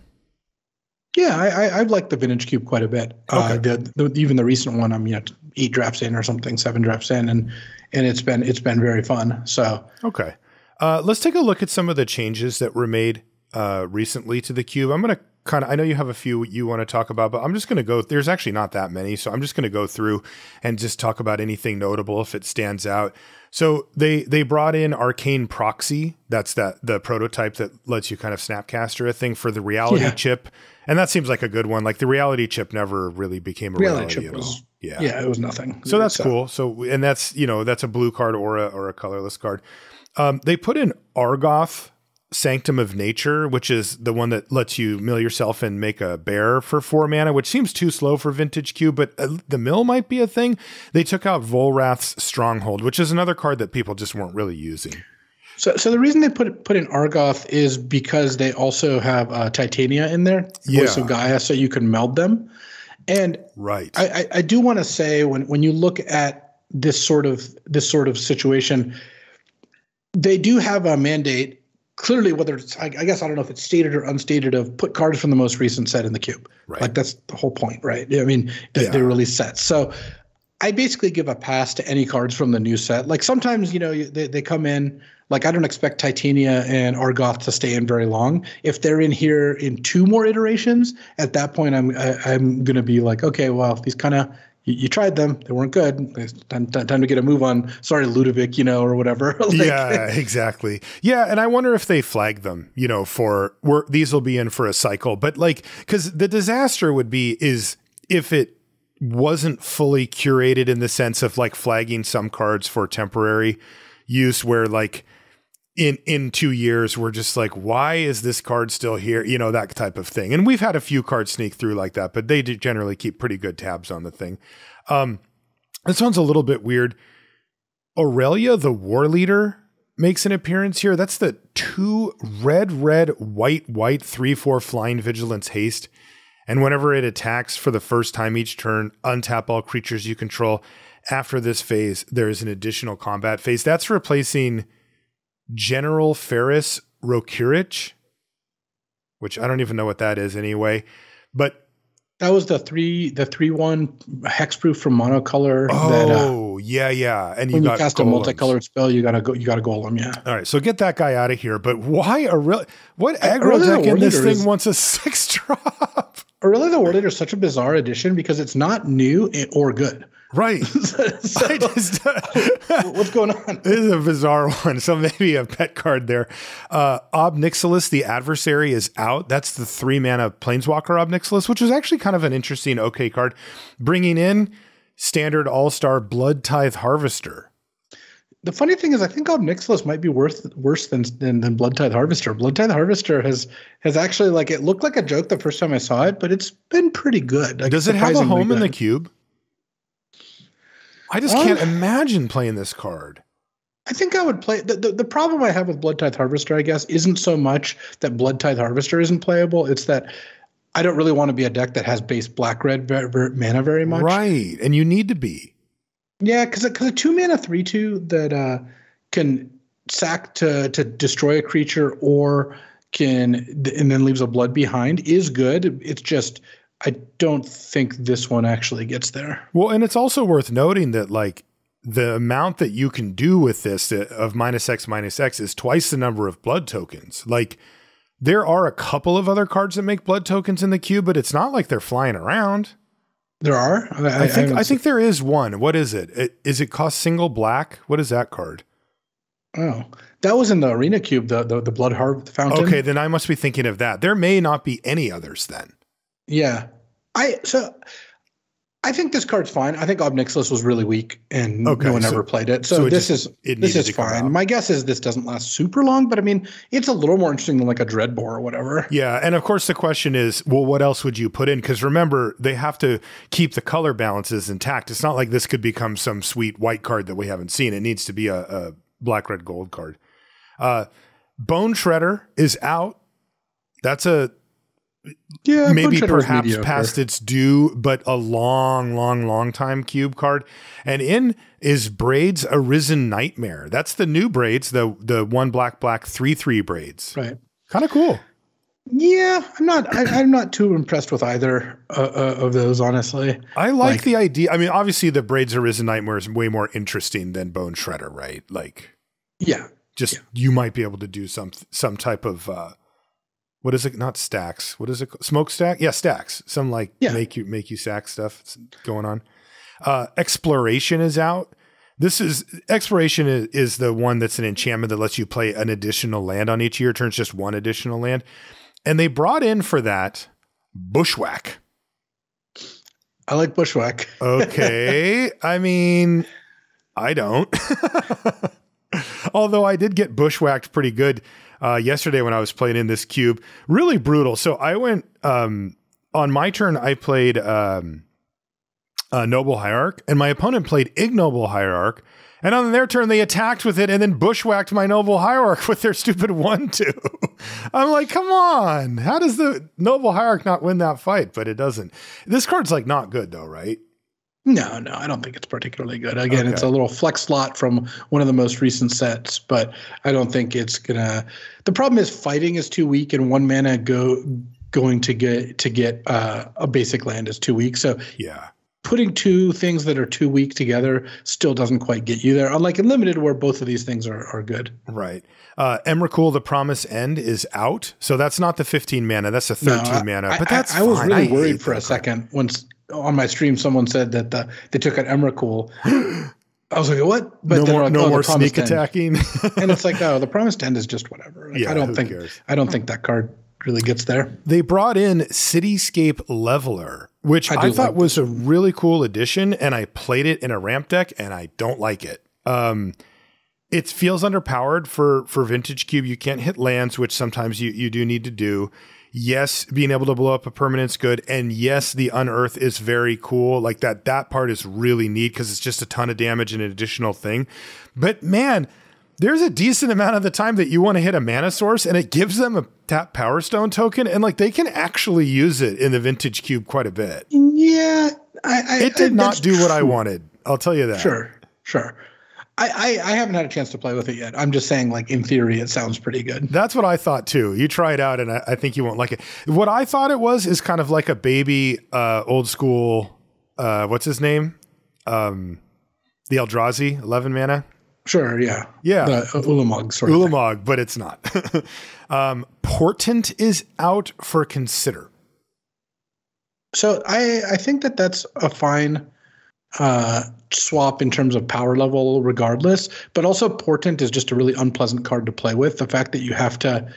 Speaker 2: yeah i i, I like the vintage cube quite a bit uh,
Speaker 1: Okay.
Speaker 2: the, the, even the recent one i'm you know eight drafts in or something seven drafts in and and it's been it's been very fun so
Speaker 1: Okay. Uh, let's take a look at some of the changes that were made uh, recently to the cube. I'm going to kind of, I know you have a few you want to talk about, but I'm just going to go, there's actually not that many. So I'm just going to go through and just talk about anything notable if it stands out. So they, they brought in Arcane Proxy. That's that, the prototype that lets you kind of snapcaster a thing for the reality
Speaker 2: Yeah.
Speaker 1: chip. And that seems like a good one. Like the reality chip never really became a reality,
Speaker 2: reality chip
Speaker 1: at
Speaker 2: was.
Speaker 1: Yeah.
Speaker 2: yeah it was nothing
Speaker 1: So that's cool. So and that's you know that's a blue card or a or a colorless card. Um, they put in Argoth Sanctum of Nature, which is the one that lets you mill yourself and make a bear for four mana, which seems too slow for Vintage Cube, but uh, the mill might be a thing. They took out Volrath's Stronghold, which is another card that people just weren't really using.
Speaker 2: So, so the reason they put put in Argoth is because they also have uh, Titania in there, Voice
Speaker 1: Yeah.
Speaker 2: of Gaia, so you can meld them. And
Speaker 1: Right.
Speaker 2: I, I, I do want to say when when you look at this sort of this sort of situation, they do have a mandate. Clearly, whether it's I, I guess I don't know if it's stated or unstated of put cards from the most recent set in the cube.
Speaker 1: Right.
Speaker 2: Like that's the whole point, right? I mean, they, they
Speaker 1: Yeah.
Speaker 2: release sets. So I basically give a pass to any cards from the new set. Like sometimes, you know, they, they come in, like I don't expect Titania and Argoth to stay in very long. If they're in here in two more iterations, at that point, I'm I, I'm gonna be like, okay, well, these kind of you, you tried them, they weren't good. Time, time, to get a move on. Sorry, Ludovic, you know, or whatever. [LAUGHS] Like,
Speaker 1: yeah, exactly. Yeah, and I wonder if they flag them, you know, for where these will be in for a cycle. But like, because the disaster would be is if it wasn't fully curated in the sense of like flagging some cards for temporary use, where like in in two years we're just like, why is this card still here? You know, that type of thing. And we've had a few cards sneak through like that, but they generally keep pretty good tabs on the thing. Um, this one's a little bit weird. Aurelia, the war leader, makes an appearance here. That's the two red, red, white, white, three, four flying vigilance haste. And whenever it attacks for the first time each turn, untap all creatures you control. After this phase, there is an additional combat phase. That's replacing General Ferrous Rokiric, which I don't even know what that is anyway. But
Speaker 2: that was the three the three one hexproof from monocolor. that, uh,
Speaker 1: oh, yeah, yeah. And you
Speaker 2: when you
Speaker 1: got
Speaker 2: cast a multicolored spell, you gotta go. You got a golem, yeah.
Speaker 1: All right, so get that guy out of here. But why a real what aggro deck in this thing
Speaker 2: is-
Speaker 1: wants a [LAUGHS] six drop?
Speaker 2: Aurelia the War Leader is such a bizarre addition because it's not new or good.
Speaker 1: Right. [LAUGHS] [LAUGHS]
Speaker 2: so,
Speaker 1: I just,
Speaker 2: what's going on? [LAUGHS]
Speaker 1: this is a bizarre one. So maybe a pet card there. Uh, Ob Nixilis, the adversary, is out. That's the three mana Planeswalker Ob Nixilis, which is actually kind of an interesting okay card. Bringing in standard All Star Blood Tithe Harvester.
Speaker 2: The funny thing is, I think Ob Nixilis might be worth worse than than, than Blood Tithe Harvester. Blood Tithe Harvester has has actually like it looked like a joke the first time I saw it, but it's been pretty good. Like,
Speaker 1: Does it have a home in the cube? I just
Speaker 2: Um,
Speaker 1: can't imagine playing this card.
Speaker 2: I think I would play. The, the, the problem I have with Blood Tithe Harvester, I guess, isn't so much that Blood Tithe Harvester isn't playable. It's that I don't really want to be a deck that has base black red ver- ver- mana very much.
Speaker 1: Right. And you need to be.
Speaker 2: Yeah, because because a two mana three two that uh, can sack to to destroy a creature or can and then leaves a blood behind is good. It's just I don't think this one actually gets there.
Speaker 1: Well, and it's also worth noting that like the amount that you can do with this uh, of minus X minus X is twice the number of blood tokens. Like there are a couple of other cards that make blood tokens in the queue, but it's not like they're flying around.
Speaker 2: There are.
Speaker 1: I, think
Speaker 2: haven't
Speaker 1: I think there is one. What is it? it? Is it cost single black? What is that card?
Speaker 2: Oh, that was in the arena cube. The the, the blood heart fountain.
Speaker 1: Okay, then I must be thinking of that. There may not be any others then.
Speaker 2: Yeah. I so I think this card's fine. I think Ob Nixilis was really weak and
Speaker 1: Okay,
Speaker 2: no one
Speaker 1: so-
Speaker 2: ever played it. So,
Speaker 1: so it
Speaker 2: this
Speaker 1: just-
Speaker 2: is
Speaker 1: it
Speaker 2: this is
Speaker 1: to come out.
Speaker 2: fine. My guess is this doesn't last super long, but I mean it's a little more interesting than like a Dreadbore or whatever.
Speaker 1: Yeah, and of course the question is, well, what else would you put in? Because remember, they have to keep the color balances intact. It's not like this could become some sweet white card that we haven't seen. It needs to be a, a black, red, gold card. Uh, Bone Shredder is out. That's a
Speaker 2: Yeah,
Speaker 1: maybe
Speaker 2: Bone Shredder was
Speaker 1: perhaps past its due, but a long, long, long time cube card. And in is Braids Arisen Nightmare. That's the new Braids, the the one black, black, three, three Braids.
Speaker 2: Right.
Speaker 1: Kind of cool.
Speaker 2: Yeah, I'm not. I, I'm not too impressed with either uh, uh, of those, honestly.
Speaker 1: I like,
Speaker 2: Like-
Speaker 1: the idea. I mean, obviously, the Braids Arisen Nightmare is way more interesting than Bone Shredder, right? Like,
Speaker 2: Yeah,
Speaker 1: just you might be able to do some some type of uh, what is it? Not stacks. What is it? Smokestack? Yeah, stacks. Some like
Speaker 2: Yeah.
Speaker 1: make you make you sack stuff going on. Uh, Exploration is out. This is exploration is, is the one that's an enchantment that lets you play an additional land on each year. Turns just one additional land, and they brought in for that Bushwhack.
Speaker 2: I like Bushwhack. [LAUGHS]
Speaker 1: Okay. I mean, I don't. [LAUGHS] Although I did get bushwhacked pretty good uh, yesterday when I was playing in this cube. Really brutal. So I went um, on my turn. I played um, Noble Hierarch, and my opponent played Ignoble Hierarch. And on their turn, they attacked with it and then bushwhacked my Noble Hierarch [LAUGHS] with their stupid one two. [LAUGHS] I'm like, come on, how does the Noble Hierarch not win that fight? But it doesn't. This card's like not good though, right?
Speaker 2: No, no, I don't think it's particularly good. Again, okay. it's a little flex slot from one of the most recent sets, but I don't think it's gonna. The problem is fighting is too weak, and one mana go going to get to get uh, a basic land is too weak. So
Speaker 1: yeah,
Speaker 2: putting two things that are too weak together still doesn't quite get you there. Unlike in limited, where both of these things are are good.
Speaker 1: Right. Uh, Emrakul, the Promised End is out, so that's not the 15 mana. That's a 13 no, I, mana. But that's
Speaker 2: I, I was really I worried for a second once on my stream someone said that the, they took out Emrakul. I was like, what?
Speaker 1: But no more, like, no oh, more sneak attacking.
Speaker 2: and it's like, oh, the Promised End is just whatever. Like, yeah, I don't think cares? I don't think that card really gets there.
Speaker 1: They brought in Cityscape Leveler, which I, I thought like was a really cool addition, and I played it in a ramp deck, and I don't like it. Um, it feels underpowered for for Vintage Cube. You can't hit lands, which sometimes you you do need to do. Yes, being able to blow up a permanent's good, and yes, the unearth is very cool. Like that that part is really neat because it's just a ton of damage and an additional thing. But man, there's a decent amount of the time that you want to hit a mana source and it gives them a tap power stone token and like they can actually use it in the vintage cube quite a bit.
Speaker 2: Yeah. I, I
Speaker 1: it did I, not do true. what I wanted. I'll tell you that.
Speaker 2: Sure. Sure. I, I, I, haven't had a chance to play with it yet. I'm just saying, like in theory, it sounds pretty good.
Speaker 1: That's what I thought too. You try it out, and I, I think you won't like it. What I thought it was is kind of like a baby, uh, old school. Uh, what's his name? Um, the Eldrazi, eleven mana.
Speaker 2: Sure, yeah.
Speaker 1: Yeah.
Speaker 2: The uh, Ulamog sort
Speaker 1: Ulamog, but it's not. [LAUGHS] um, Portent is out for consider.
Speaker 2: So I, I think that that's a fine uh, swap in terms of power level, regardless. But also, Portent is just a really unpleasant card to play with. The fact that you have to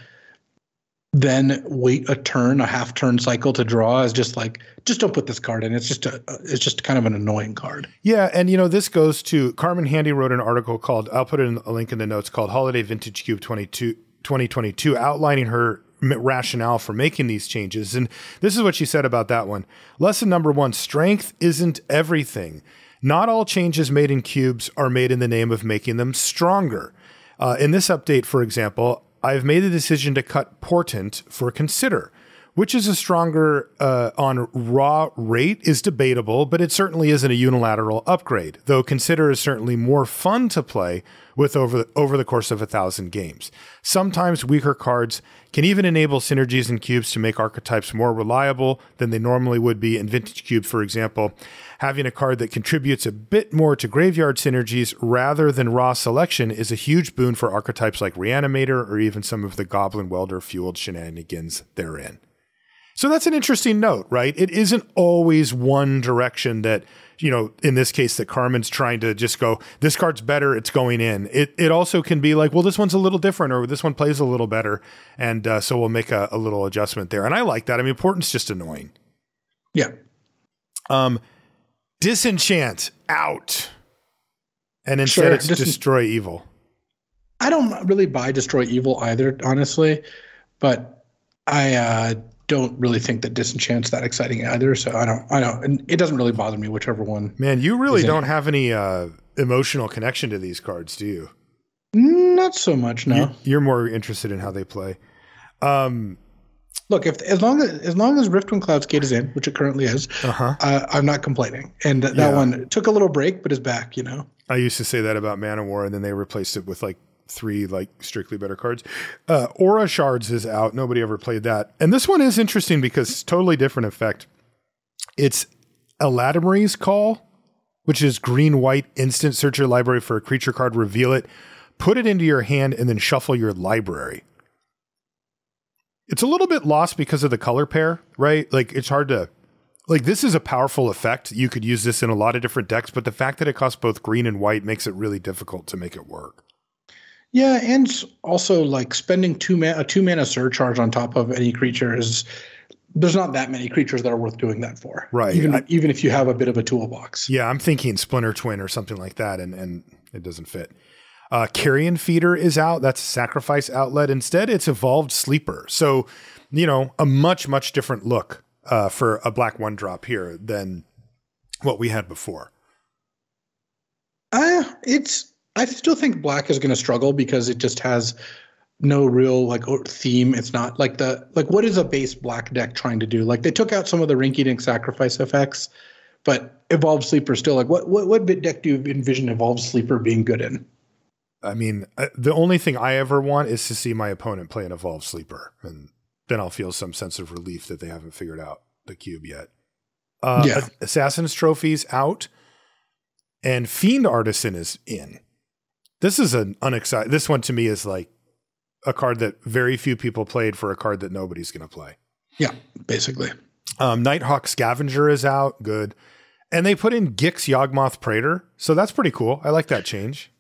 Speaker 2: then wait a turn, a half turn cycle to draw is just like just don't put this card in. It's just a it's just kind of an annoying card.
Speaker 1: Yeah, and you know this goes to Carmen Handy wrote an article called I'll put in a link in the notes called Holiday Vintage Cube 22 2022 outlining her rationale for making these changes and this is what she said about that one. Lesson number 1, strength isn't everything. Not all changes made in cubes are made in the name of making them stronger. Uh, in this update, for example, I've made the decision to cut Portent for Consider. Which is a stronger uh, on raw rate is debatable, but it certainly isn't a unilateral upgrade, though Consider is certainly more fun to play with over the, over the course of a thousand games. Sometimes weaker cards can even enable synergies and cubes to make archetypes more reliable than they normally would be in Vintage Cube, for example. Having a card that contributes a bit more to graveyard synergies rather than raw selection is a huge boon for archetypes like Reanimator or even some of the Goblin Welder fueled shenanigans therein. So that's an interesting note, right? It isn't always one direction that, you know, in this case that Carmen's trying to just go, this card's better, it's going in. It it also can be like, well, this one's a little different or this one plays a little better. And uh, so we'll make a, a, little adjustment there. And I like that. I mean, Portent's just annoying.
Speaker 2: Yeah.
Speaker 1: Um, disenchant out. And instead sure, it's dis- destroy evil.
Speaker 2: I don't really buy destroy evil either, honestly. But I uh don't really think that disenchant's that exciting either. So I don't, I don't, and it doesn't really bother me whichever one.
Speaker 1: Man, you really don't have any uh, emotional connection to these cards, do you?
Speaker 2: Not so much. No,
Speaker 1: you, are more interested in how they play. Um,
Speaker 2: Look, if as long as as long as Riftwing Cloudskate is in, which it currently is, uh-huh. uh, I'm not complaining. And that yeah. one took a little break, but is back. You know,
Speaker 1: I used to say that about Man-o'-War, and then they replaced it with like three like strictly better cards. Uh, Aura Shards is out. Nobody ever played that, and this one is interesting because it's totally different effect. It's Eladamri's Call, which is green white instant search your library for a creature card, reveal it, put it into your hand, and then shuffle your library. It's a little bit lost because of the color pair, right? Like it's hard to like this is a powerful effect. You could use this in a lot of different decks, but the fact that it costs both green and white makes it really difficult to make it work.
Speaker 2: Yeah, and also like spending two man a two mana surcharge on top of any creature is there's not that many creatures that are worth doing that for.
Speaker 1: Right.
Speaker 2: Even I, even if you have a bit of a toolbox.
Speaker 1: Yeah, I'm thinking Splinter Twin or something like that, and and it doesn't fit. Uh, Carrion Feeder is out. That's a sacrifice outlet. Instead, it's Evolved Sleeper. So, you know, a much, much different look uh, for a black one drop here than what we had before.
Speaker 2: Uh, it's, I still think black is going to struggle because it just has no real like theme. It's not like the, like, what is a base black deck trying to do? Like, they took out some of the rinky dink sacrifice effects, but Evolved Sleeper still, like, what, what, what bit deck do you envision Evolved Sleeper being good in?
Speaker 1: I mean, uh, the only thing I ever want is to see my opponent play an evolved sleeper, and then I'll feel some sense of relief that they haven't figured out the cube yet. Uh, yeah. Assassin's Trophies out, and Fiend Artisan is in. This is an unexciting. This one to me is like a card that very few people played for a card that nobody's going to play.
Speaker 2: Yeah, basically.
Speaker 1: Um, Nighthawk Scavenger is out. Good. And they put in Gix Yawgmoth Praetor. So that's pretty cool. I like that change.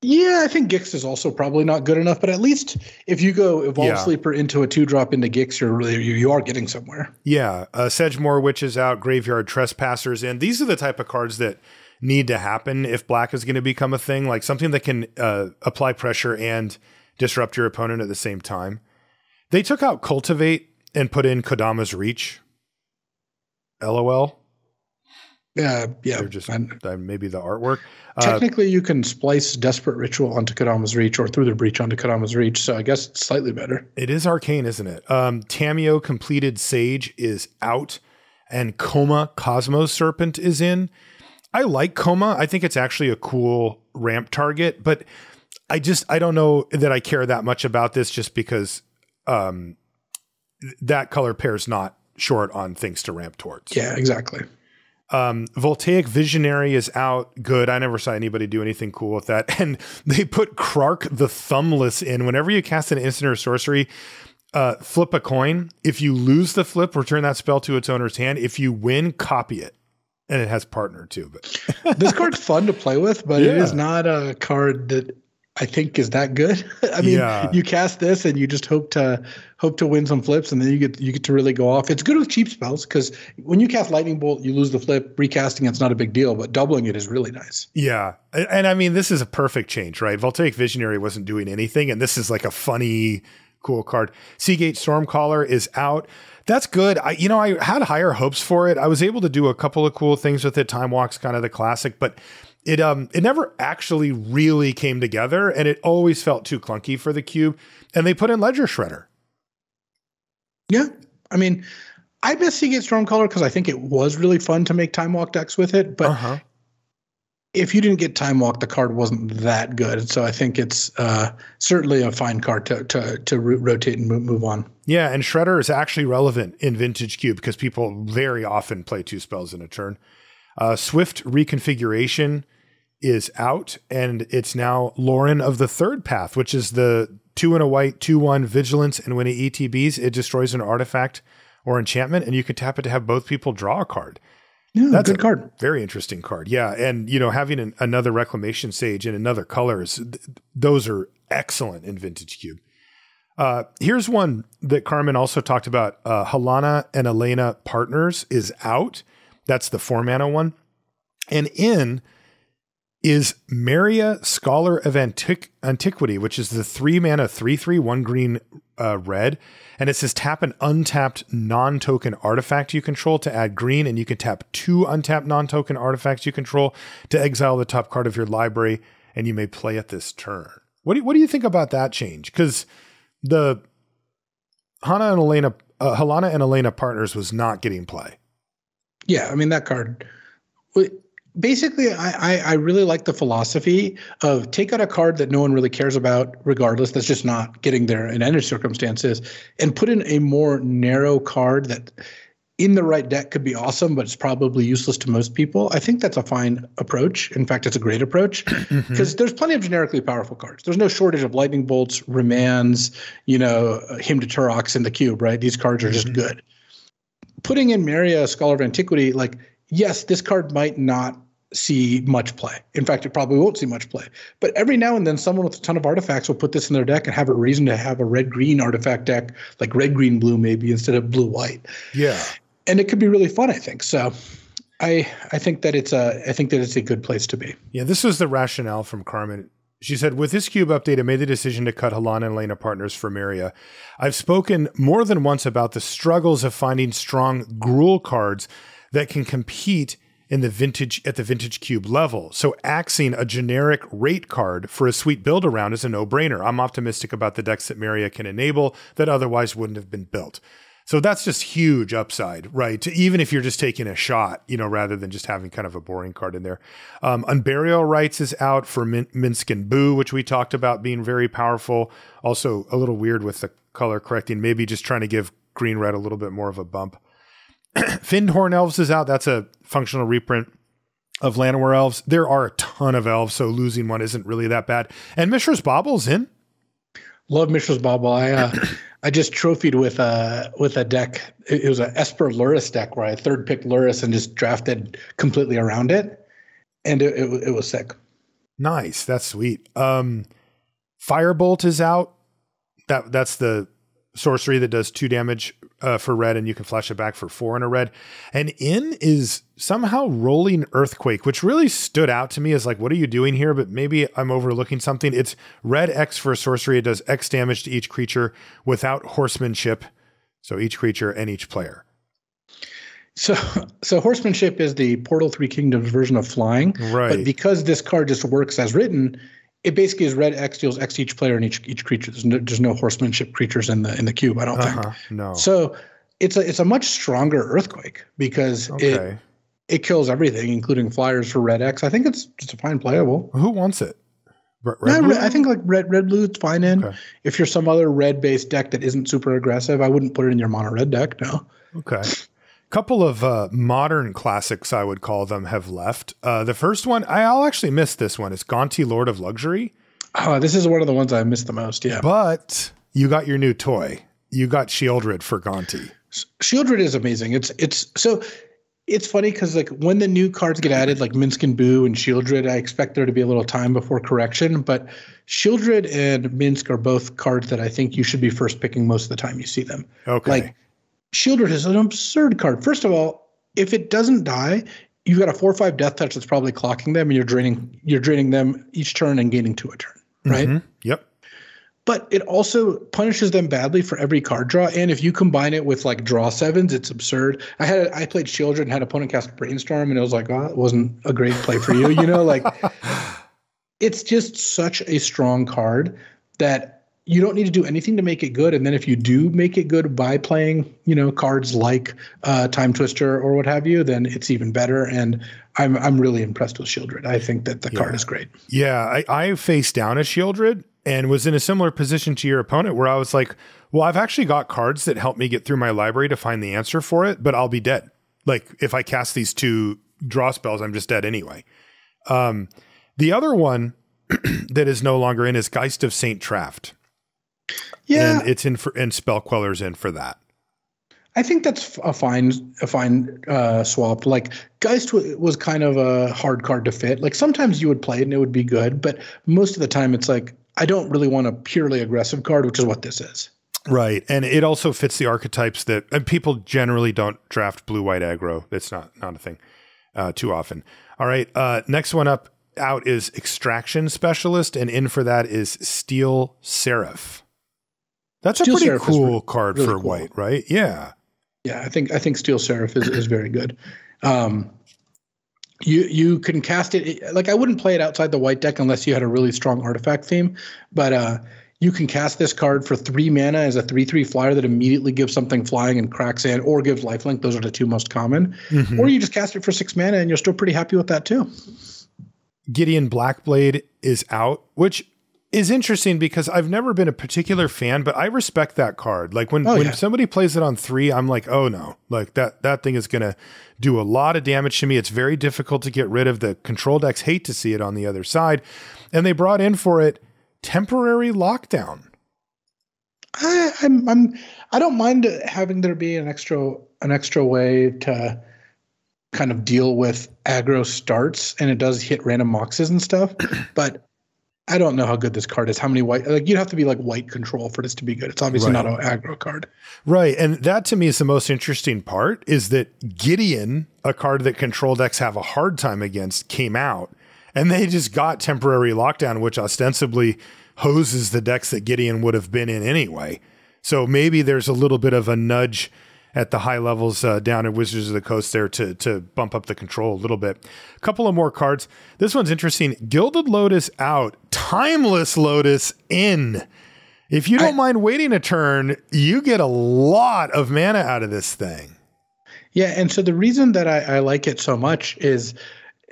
Speaker 2: Yeah, I think Gix is also probably not good enough, but at least if you go Evolve yeah. Sleeper into a two drop into Gix, you're really you, you are getting somewhere.
Speaker 1: Yeah, uh, Sedgemoor Witch is out, Graveyard Trespassers in. These are the type of cards that need to happen if Black is going to become a thing, like something that can uh, apply pressure and disrupt your opponent at the same time. They took out Cultivate and put in Kodama's Reach. LOL.
Speaker 2: Yeah, yeah.
Speaker 1: They're just maybe the artwork.
Speaker 2: Uh, Technically, uh, you can splice Desperate Ritual onto Kodama's Reach or through the breach onto Kodama's Reach, so I guess it's slightly better.
Speaker 1: It is arcane, isn't it? Um, Tamiyo Completed Sage is out, and Koma Cosmos Serpent is in. I like Koma. I think it's actually a cool ramp target, but I just I don't know that I care that much about this just because um, that color pair's not short on things to ramp towards.
Speaker 2: Yeah, exactly.
Speaker 1: Um, Voltaic Visionary is out. Good. I never saw anybody do anything cool with that. [LAUGHS] And they put Krark the Thumbless in. Whenever you cast an instant or sorcery, uh, flip a coin. If you lose the flip, return that spell to its owner's hand. If you win, copy it. And it has partner too.
Speaker 2: But [LAUGHS] this card's fun to play with, but yeah. it is not a card that I think is that good. [LAUGHS] I mean, yeah. you cast this and you just hope to hope to win some flips, and then you get you get to really go off. It's good with cheap spells because when you cast lightning bolt, you lose the flip. Recasting it's not a big deal, but doubling it is really nice.
Speaker 1: Yeah, and, and I mean, this is a perfect change, right? Voltaic Visionary wasn't doing anything, and this is like a funny, cool card. Seagate Stormcaller is out. That's good. I, you know, I had higher hopes for it. I was able to do a couple of cool things with it. Time Walk's kind of the classic, but it um it never actually really came together and it always felt too clunky for the cube and they put in ledger shredder
Speaker 2: yeah i mean i miss seagate stormcaller because i think it was really fun to make time walk decks with it but uh-huh. If you didn't get time walk the card wasn't that good. So i think it's uh, certainly a fine card to to, to rotate and move, move on.
Speaker 1: Yeah and shredder is actually relevant in vintage cube because people very often play two spells in a turn. Uh, Swift reconfiguration is out, and it's now Loran of the Third Path, which is the two and a white, two one vigilance, and when it ETBs, it destroys an artifact or enchantment, and you can tap it to have both people draw a card.
Speaker 2: Yeah, that's a card.
Speaker 1: Very interesting card. Yeah, and you know, having an, another reclamation sage in another colors, th- those are excellent in Vintage Cube. Uh, here's one that Carmen also talked about. Uh, Halana and Alena Partners is out. That's the four mana one. And in is Meria, Scholar of Antiq- Antiquity, which is the three mana, three, three, one green, uh, red. And it says tap an untapped non token artifact you control to add green, and you can tap two untapped non token artifacts you control to exile the top card of your library, and you may play it this turn. What do you, what do you think about that change? Because the Hana and Alena, uh, Halana and Alena partners was not getting play.
Speaker 2: Yeah, I mean that card. Basically, I, I, I really like the philosophy of take out a card that no one really cares about, regardless. That's just not getting there in any circumstances, and put in a more narrow card that, in the right deck, could be awesome, but it's probably useless to most people. I think that's a fine approach. In fact, it's a great approach [CLEARS THROAT] because mm-hmm. there's plenty of generically powerful cards. There's no shortage of lightning bolts, remands, you know, Hymn to Tourach in the cube. Right? These cards are just mm-hmm. good putting in Meria, Scholar of Antiquity, like, yes, this card might not see much play. In fact, it probably won't see much play. But every now and then, someone with a ton of artifacts will put this in their deck and have a reason to have a red green artifact deck, like red green blue, maybe instead of blue white.
Speaker 1: Yeah.
Speaker 2: And it could be really fun, I think. So I I think that it's a I think that it's a good place to be.
Speaker 1: Yeah, this was the rationale from Carmen She said, with this cube update, I made the decision to cut Halana and Lena partners for Meria. I've spoken more than once about the struggles of finding strong Gruul cards that can compete in the vintage at the vintage cube level. So axing a generic rate card for a sweet build around is a no-brainer. I'm optimistic about the decks that Meria can enable that otherwise wouldn't have been built. So that's just huge upside, right? Even if you're just taking a shot, you know, rather than just having kind of a boring card in there. Um, Unburial Rites is out for Min- Minsc and Boo, which we talked about being very powerful. Also a little weird with the color correcting, maybe just trying to give green red a little bit more of a bump. [CLEARS THROAT] Fyndhorn Elves is out. That's a functional reprint of Llanowar Elves. There are a ton of elves, so losing one isn't really that bad. And Mishra's Bobble's in.
Speaker 2: Love Mishra's Bobble. I uh, [CLEARS THROAT] I just trophied with a with a deck. It, was an Esper Lurrus deck where I third picked Lurrus and just drafted completely around it, and it, it, it was sick.
Speaker 1: Nice, that's sweet. Um, Firebolt is out. That that's the sorcery that does two damage uh, for red, and you can flash it back for four in a red. And in is somehow rolling earthquake, which really stood out to me as like, what are you doing here? But maybe I'm overlooking something. It's red X for a sorcery. It does X damage to each creature without horsemanship. So each creature and each player.
Speaker 2: So, so horsemanship is the Portal Three Kingdoms version of flying,
Speaker 1: right?
Speaker 2: But because this card just works as written, it basically is red X deals X each player and each each creature. There's no, there's no horsemanship creatures in the in the cube. I don't uh-huh, think.
Speaker 1: No.
Speaker 2: So it's a it's a much stronger earthquake because okay. it it kills everything, including flyers for red X. I think it's just a fine playable.
Speaker 1: Who wants it?
Speaker 2: Red, yeah, I think like red red blue it's fine in. Okay. If you're some other red based deck that isn't super aggressive, I wouldn't put it in your mono red deck. No.
Speaker 1: Okay couple of uh, modern classics, I would call them, have left. Uh, the first one, I'll actually miss this one. It's Gonti, Lord of Luxury.
Speaker 2: Oh, this is one of the ones I miss the most. Yeah,
Speaker 1: but you got your new toy. You got Sheoldred for Gonti.
Speaker 2: Sheoldred is amazing. It's it's so it's funny because like when the new cards get added, like Minsc and Boo and Sheoldred, I expect there to be a little time before correction. But Sheoldred and Minsc are both cards that I think you should be first picking most of the time you see them.
Speaker 1: Okay.
Speaker 2: Like Sheoldred is an absurd card. First of all, if it doesn't die, you've got a four or five death touch that's probably clocking them, and you're draining you're draining them each turn and gaining two a turn, right? Mm-hmm.
Speaker 1: Yep.
Speaker 2: But it also punishes them badly for every card draw, and if you combine it with like draw sevens, it's absurd. I had I played Sheoldred and had opponent cast Brainstorm, and it was like, oh, it wasn't a great play for you, you know, like. [LAUGHS] it's just such a strong card that you don't need to do anything to make it good. And then if you do make it good by playing, you know, cards like uh, Timetwister or what have you, then it's even better. And I'm I'm really impressed with Sheoldred. I think that the yeah. card is great.
Speaker 1: Yeah, I, I faced down a Sheoldred and was in a similar position to your opponent where I was like, well, I've actually got cards that help me get through my library to find the answer for it, but I'll be dead. Like if I cast these two draw spells, I'm just dead anyway. Um, the other one [CLEARS THROAT] that is no longer in is Geist of Saint Traft.
Speaker 2: Yeah,
Speaker 1: and it's in for and spell queller's in for that.
Speaker 2: I think that's a fine a fine uh, swap. Like Geist w- was kind of a hard card to fit. Like sometimes you would play it and it would be good, but most of the time it's like I don't really want a purely aggressive card, which is what this is.
Speaker 1: Right, and it also fits the archetypes that and people generally don't draft blue white aggro. That's not not a thing uh, too often. All right, uh, next one up out is extraction specialist, and in for that is steel seraph. That's Steel a pretty Seraph cool card really for cool. white, right? Yeah.
Speaker 2: Yeah, I think I think Steel Seraph is, is very good. Um, you you can cast it like I wouldn't play it outside the white deck unless you had a really strong artifact theme, but uh, you can cast this card for three mana as a three three flyer that immediately gives something flying and cracks in, or gives lifelink. Those are the two most common. Mm-hmm. Or you just cast it for six mana and you're still pretty happy with that too.
Speaker 1: Gideon Blackblade is out, which is interesting because I've never been a particular fan, but I respect that card. Like when, oh, when yeah. somebody plays it on three, I'm like, oh no, like that that thing is gonna do a lot of damage to me. It's very difficult to get rid of. The control decks hate to see it on the other side. And they brought in for it temporary lockdown.
Speaker 2: I, I'm I'm I don't mind having there be an extra an extra way to kind of deal with aggro starts and it does hit random moxes and stuff. But I don't know how good this card is. How many white? Like you'd have to be like white control for this to be good. It's obviously right. not an aggro card.
Speaker 1: Right, and that to me is the most interesting part. Is that Gideon, a card that control decks have a hard time against, came out, and they just got temporary lockdown, which ostensibly hoses the decks that Gideon would have been in anyway. So maybe there's a little bit of a nudge at the high levels uh, down at Wizards of the Coast there to to bump up the control a little bit. A couple of more cards. This one's interesting. Gilded Lotus out, Timeless Lotus in. If you don't I, mind waiting a turn, you get a lot of mana out of this thing.
Speaker 2: Yeah, and so the reason that I, I like it so much is,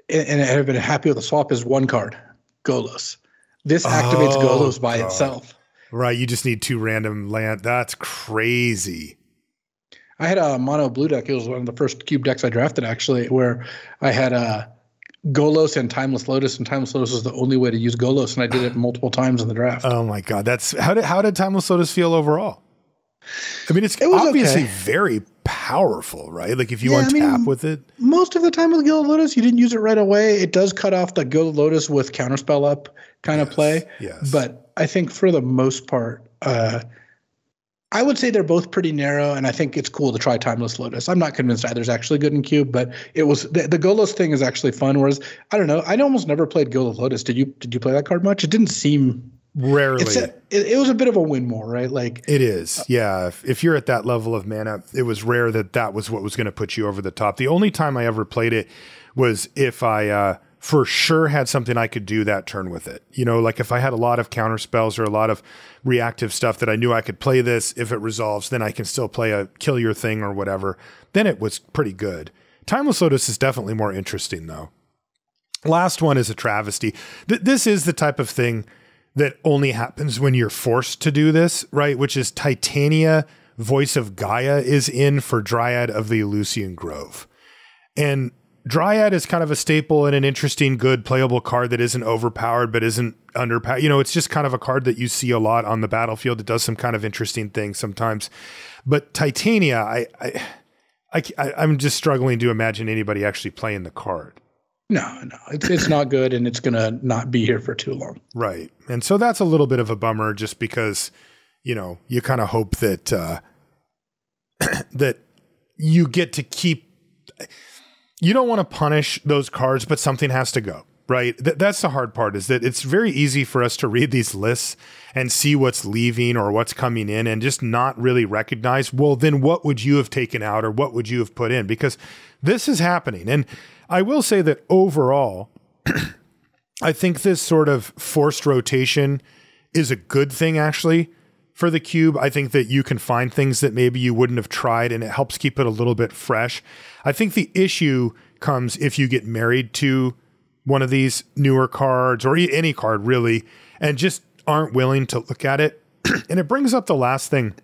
Speaker 2: and I've been happy with the swap, is one card, Golos. This activates oh, Golos by God. itself.
Speaker 1: Right, you just need two random land. That's crazy.
Speaker 2: I had a mono blue deck. It was one of the first cube decks I drafted, actually, where I had a Golos and Timeless Lotus, and Timeless Lotus was the only way to use Golos, and I did it [SIGHS] multiple times in the draft.
Speaker 1: Oh my god, that's how did how did Timeless Lotus feel overall? I mean, it's it obviously okay. very powerful, right? Like if you yeah, untap I mean, with it.
Speaker 2: Most of the time with Gilded Lotus, you didn't use it right away. It does cut off the Gilded Lotus with counterspell up kind yes, of play.
Speaker 1: Yes.
Speaker 2: But I think for the most part, uh, I would say they're both pretty narrow, and I think it's cool to try Timeless Lotus. I'm not convinced either's actually good in Cube, but it was the, the Golos thing is actually fun. Whereas I don't know, I almost never played Gilded Lotus. Did you? Did you play that card much? It didn't seem
Speaker 1: rarely.
Speaker 2: A, it, it, was a bit of a win more, right? Like
Speaker 1: it is. Uh, yeah, if, if, you're at that level of mana, it was rare that that was what was going to put you over the top. The only time I ever played it was if I. Uh, for sure had something I could do that turn with it. You know, like if I had a lot of counter spells or a lot of reactive stuff that I knew I could play this, if it resolves, then I can still play a kill your thing or whatever. Then it was pretty good. Timeless Lotus is definitely more interesting though. Last one is a travesty. Th- this is the type of thing that only happens when you're forced to do this, right? Which is Titania, Voice of Gaia, is in for Dryad of the Ilysian Grove. And Dryad is kind of a staple and an interesting, good playable card that isn't overpowered but isn't underpowered. You know, it's just kind of a card that you see a lot on the battlefield. It does some kind of interesting things sometimes. But Titania, I, I, I, I'm just struggling to imagine anybody actually playing the card.
Speaker 2: No, no, it's it's not good, and it's gonna not be here for too long.
Speaker 1: Right, and so that's a little bit of a bummer, just because you know you kind of hope that uh, [CLEARS THROAT] that you get to keep you don't want to punish those cards, but something has to go, right? Th- that's the hard part is that it's very easy for us to read these lists and see what's leaving or what's coming in and just not really recognize, well, then what would you have taken out or what would you have put in? Because this is happening. And I will say that overall, [CLEARS THROAT] I think this sort of forced rotation is a good thing, actually for the cube. I think that you can find things that maybe you wouldn't have tried and it helps keep it a little bit fresh. I think the issue comes if you get married to one of these newer cards or any card really and just aren't willing to look at it. [CLEARS THROAT] and it brings up the last thing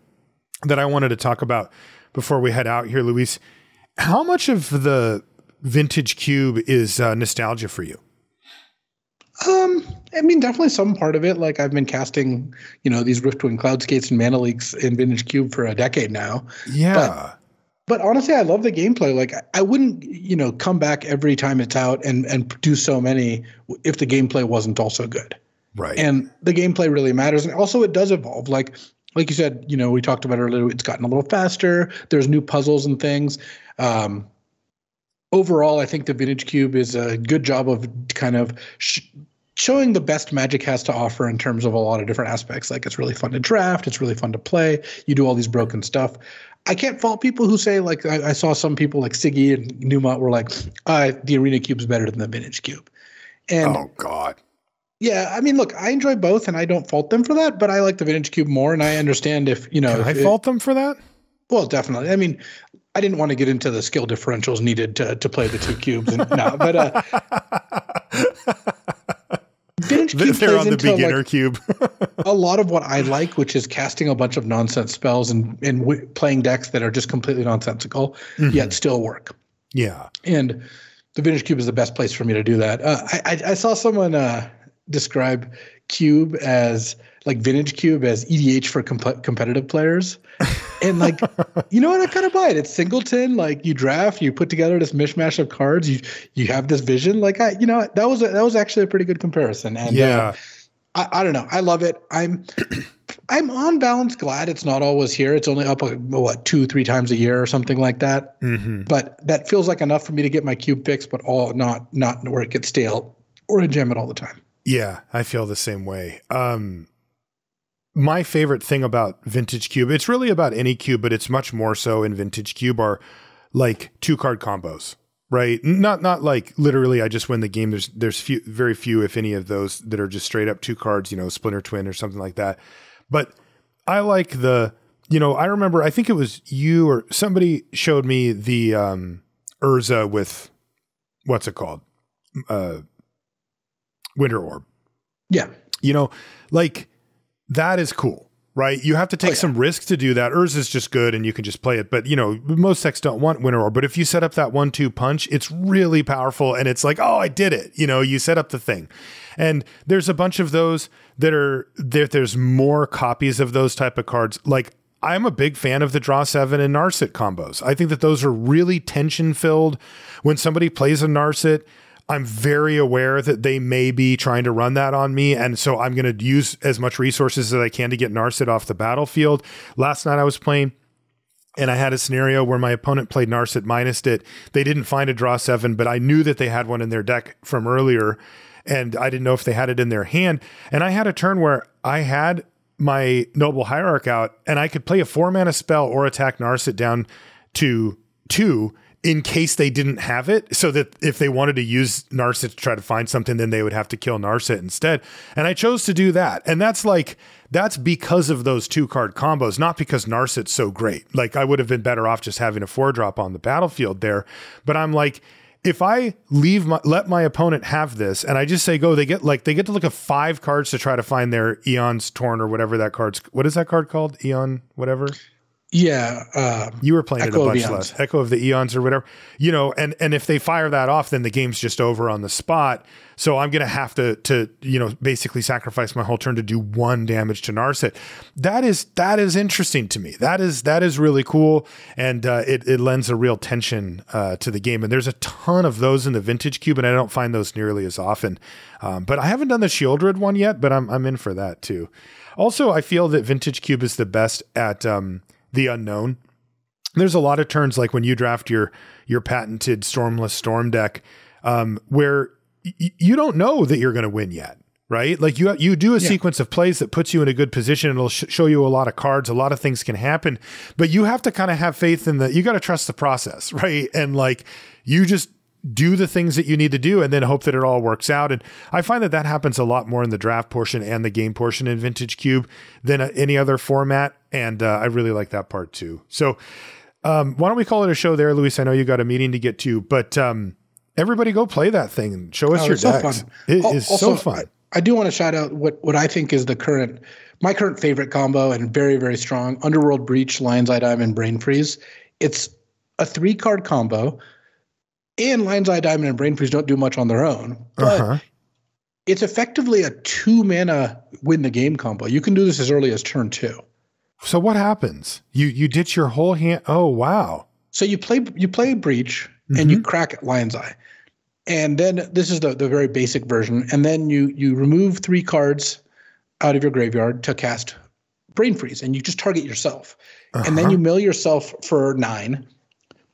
Speaker 1: that I wanted to talk about before we head out here, Luis. How much of the vintage cube is uh, nostalgia for you?
Speaker 2: Um, I mean, definitely some part of it. Like I've been casting, you know, these Riftwing Cloudskates and Mana Leaks in Vintage Cube for a decade now.
Speaker 1: Yeah.
Speaker 2: But, but honestly, I love the gameplay. Like I wouldn't, you know, come back every time it's out and and do so many if the gameplay wasn't also good.
Speaker 1: Right.
Speaker 2: And the gameplay really matters, and also it does evolve. Like like you said, you know, we talked about earlier. It's gotten a little faster. There's new puzzles and things. Um, overall, I think the Vintage Cube is a good job of kind of sh- showing the best Magic has to offer in terms of a lot of different aspects. Like it's really fun to draft, it's really fun to play. You do all these broken stuff. I can't fault people who say like I, I saw some people like Siggy and Newmont were like, uh, the Arena Cube's better than the Vintage Cube. And
Speaker 1: oh God.
Speaker 2: Yeah, I mean, look, I enjoy both, and I don't fault them for that. But I like the Vintage Cube more, and I understand if you know.
Speaker 1: Can I fault them for that?
Speaker 2: Well, definitely. I mean, I didn't want to get into the skill differentials needed to to play the two cubes, and no, but uh, [LAUGHS]
Speaker 1: Vintage Cube They're on the beginner
Speaker 2: like
Speaker 1: cube. [LAUGHS]
Speaker 2: a lot of what I like, which is casting a bunch of nonsense spells and and w- playing decks that are just completely nonsensical, mm-hmm. yet still work.
Speaker 1: Yeah,
Speaker 2: and the Vintage Cube is the best place for me to do that. Uh, I, I, I saw someone uh, describe Cube as like Vintage Cube as EDH for comp- competitive players. And like, you know what? I kind of buy it. It's singleton. Like you draft, you put together this mishmash of cards. You you have this vision. Like I, you know, that was a, that was actually a pretty good comparison. And
Speaker 1: yeah,
Speaker 2: uh, I, I don't know. I love it. I'm [CLEARS THROAT] I'm on balance glad it's not always here. It's only up uh, what two three times a year or something like that.
Speaker 1: Mm-hmm.
Speaker 2: But that feels like enough for me to get my cube fixed but all not not where it gets stale or I jam it all the time.
Speaker 1: Yeah, I feel the same way. Um, my favorite thing about Vintage Cube, it's really about any cube, but it's much more so in Vintage Cube, are like two card combos, right? Not not like literally I just win the game. There's there's few, very few, if any, of those that are just straight up two cards, you know, Splinter Twin or something like that. But I like the, you know, I remember I think it was you or somebody showed me the um Urza with what's it called? Uh Winter Orb.
Speaker 2: Yeah.
Speaker 1: You know, like that is cool, right? You have to take oh, yeah. some risk to do that. Urza is just good and you can just play it. But, you know, most decks don't want Winter or. But if you set up that one two punch, it's really powerful and it's like, oh, I did it. You know, you set up the thing. And there's a bunch of those that are there. There's more copies of those type of cards. Like, I'm a big fan of the draw seven and Narset combos. I think that those are really tension filled. When somebody plays a Narset, I'm very aware that they may be trying to run that on me. And so I'm going to use as much resources as I can to get Narset off the battlefield. Last night I was playing and I had a scenario where my opponent played Narset minus it. They didn't find a draw seven, but I knew that they had one in their deck from earlier. And I didn't know if they had it in their hand. And I had a turn where I had my Noble Hierarch out and I could play a four mana spell or attack Narset down to two in case they didn't have it, so that if they wanted to use Narset to try to find something, then they would have to kill Narset instead. And I chose to do that. And that's like, that's because of those two card combos, not because Narset's so great. Like, I would have been better off just having a four drop on the battlefield there. But I'm like, if I leave my let my opponent have this and I just say go, they get like they get to look at five cards to try to find their Eon's Torn or whatever that card's what is that card called? Aeon, whatever.
Speaker 2: Yeah, uh,
Speaker 1: you were playing Echo it a bunch less. Echo of the Eons or whatever, you know. And and if they fire that off, then the game's just over on the spot. So I'm gonna have to to you know basically sacrifice my whole turn to do one damage to Narset. That is that is interesting to me. That is that is really cool, and uh, it it lends a real tension uh, to the game. And there's a ton of those in the Vintage Cube, and I don't find those nearly as often. Um, but I haven't done the Sheoldred one yet, but I'm I'm in for that too. Also, I feel that Vintage Cube is the best at um, the unknown. There's a lot of turns like when you draft your your patented stormless storm deck, um, where y- you don't know that you're going to win yet right? Like you you do a yeah. sequence of plays that puts you in a good position. It'll sh- show you a lot of cards. A lot of things can happen, but you have to kind of have faith in the. You got to trust the process, [LAUGHS] right? And like you just do the things that you need to do and then hope that it all works out. And I find that that happens a lot more in the draft portion and the game portion in Vintage Cube than uh, any other format. And uh, I really like that part too. So um, why don't we call it a show there, Luis? I know you got a meeting to get to, but um, everybody go play that thing and show us oh, your decks. So it is also, so fun.
Speaker 2: I, I do want to shout out what, what I think is the current, my current favorite combo and very, very strong Underworld Breach, Lion's Eye Diamond, Brain Freeze. It's a three card combo and Lion's Eye Diamond and Brain Freeze don't do much on their own. But uh-huh. it's effectively a two mana win the game combo. You can do this as early as turn two.
Speaker 1: So what happens? You you ditch your whole hand. Oh wow!
Speaker 2: So you play you play Breach mm-hmm. and you mm-hmm. crack Lion's Eye, and then this is the the very basic version. And then you you remove three cards out of your graveyard to cast Brain Freeze, and you just target yourself. Uh-huh. And then uh-huh. you mill yourself for nine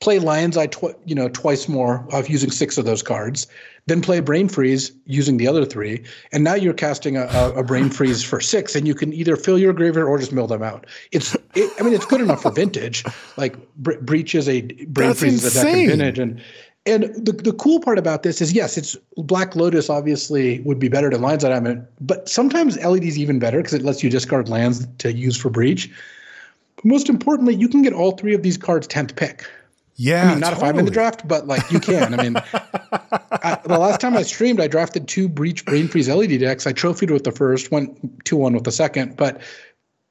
Speaker 2: play Lion's Eye, tw- you know, twice more of using six of those cards, then play Brain Freeze using the other three, and now you're casting a, a, a Brain Freeze for six, and you can either fill your graveyard or just mill them out. It's, it, I mean, it's good enough for Vintage. Like Bre- Breach is a Brain That's Freeze is a deck in Vintage, and and the the cool part about this is yes, it's Black Lotus obviously would be better than Lion's Eye Diamond, but sometimes LED is even better because it lets you discard lands to use for Breach. But most importantly, you can get all three of these cards tenth pick.
Speaker 1: Yeah,
Speaker 2: I mean, not totally. if I'm in the draft, but like you can. I mean, [LAUGHS] I, the last time I streamed, I drafted two Breach Brain Freeze LED decks. I trophied with the first, went two one with the second, but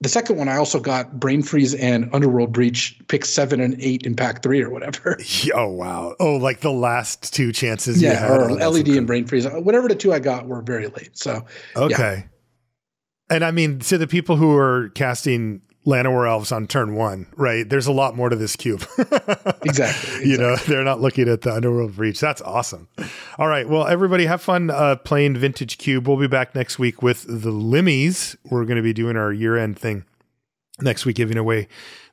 Speaker 2: the second one I also got Brain Freeze and Underworld Breach, pick seven and eight in pack three or whatever. [LAUGHS]
Speaker 1: Oh wow! Oh, like the last two chances.
Speaker 2: Yeah, or oh, LED and Brain Freeze. Whatever the two I got were very late. So
Speaker 1: okay. Yeah. And I mean, to the people who are casting Llanowar Elves on turn one, right? There's a lot more to this cube.
Speaker 2: exactly, [LAUGHS] exactly,
Speaker 1: You know, they're not looking at the Underworld Breach. That's awesome. All right. Well, everybody have fun uh, playing Vintage Cube. We'll be back next week with the Limmies. We're going to be doing our year end thing next week, giving away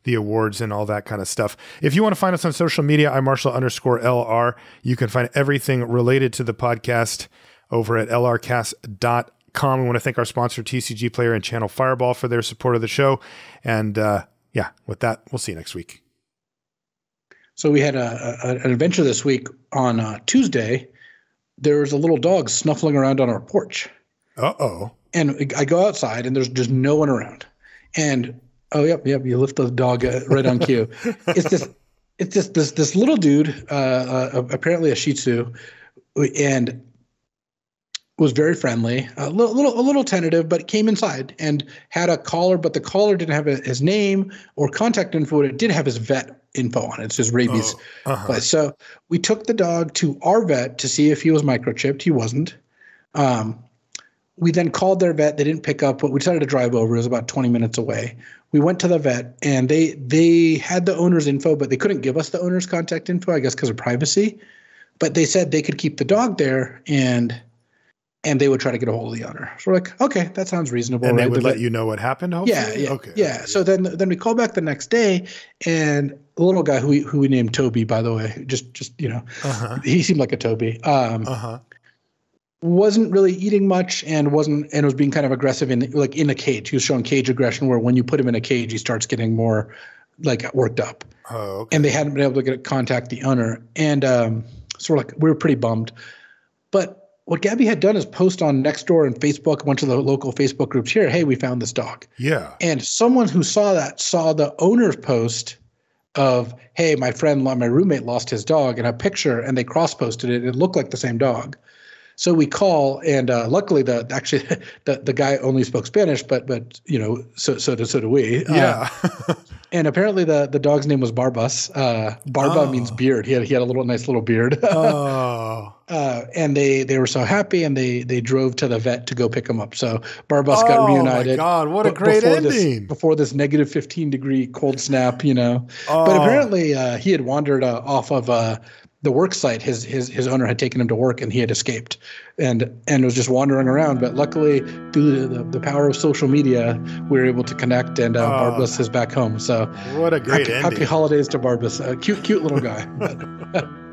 Speaker 1: the awards and all that kind of stuff. If you want to find us on social media, I'm Marshall underscore LR. You can find everything related to the podcast over at lrcast.com. We want to thank our sponsor, TCG Player and Channel Fireball, for their support of the show. And uh, yeah, with that, we'll see you next week.
Speaker 2: So we had a, a an adventure this week on uh, Tuesday. There was a little dog snuffling around on our porch.
Speaker 1: Uh oh.
Speaker 2: And I go outside, and there's just no one around. And oh, yep, yep, you lift the dog uh, right on cue. [LAUGHS] it's this, it's this this this little dude, uh, uh, apparently a Shih Tzu, and was very friendly, a little, little, a little tentative, but came inside and had a collar, but the collar didn't have a, his name or contact info. It did have his vet info on it. It's his rabies. Oh, uh-huh. So we took the dog to our vet to see if he was microchipped. He wasn't. Um, we then called their vet. They didn't pick up, but we decided to drive over. It was about 20 minutes away. We went to the vet and they they had the owner's info, but they couldn't give us the owner's contact info, I guess because of privacy. But they said they could keep the dog there and and they would try to get a hold of the owner. So we're like, okay, that sounds reasonable.
Speaker 1: And
Speaker 2: right?
Speaker 1: they would let you know what happened. Hopefully?
Speaker 2: Yeah, yeah, okay. yeah. So then, then we call back the next day, and a little guy who we, who we named Toby, by the way, just just you know, uh-huh. he seemed like a Toby. Um, uh-huh. Wasn't really eating much, and wasn't and was being kind of aggressive in like in a cage. He was showing cage aggression, where when you put him in a cage, he starts getting more like worked up.
Speaker 1: Oh, okay.
Speaker 2: And they hadn't been able to get contact the owner, and um, so we're like we were pretty bummed, but what Gabby had done is post on Nextdoor and Facebook, a bunch of the local Facebook groups here, hey, we found this dog.
Speaker 1: Yeah.
Speaker 2: And someone who saw that saw the owner's post of, hey, my friend, my roommate lost his dog, and a picture, and they cross posted it. It looked like the same dog. So we call, and uh, luckily, the actually [LAUGHS] the, the guy only spoke Spanish, but but you know, so so do so do we.
Speaker 1: Yeah.
Speaker 2: Uh, [LAUGHS] and apparently, the the dog's name was Barbas. Uh, Barba oh. means beard. He had he had a little nice little beard. [LAUGHS]
Speaker 1: oh.
Speaker 2: Uh, and they they were so happy, and they they drove to the vet to go pick him up. So Barbas oh, got reunited.
Speaker 1: Oh my god, what a great before ending!
Speaker 2: This, before this negative fifteen degree cold snap, you know. Oh. But apparently, uh, he had wandered uh, off of uh, the work site his his his owner had taken him to work and he had escaped and and was just wandering around but luckily through the, the power of social media we were able to connect and uh, oh, Barbas is back home so
Speaker 1: what a great
Speaker 2: happy, happy holidays to Barbas a cute cute little guy [LAUGHS] [LAUGHS]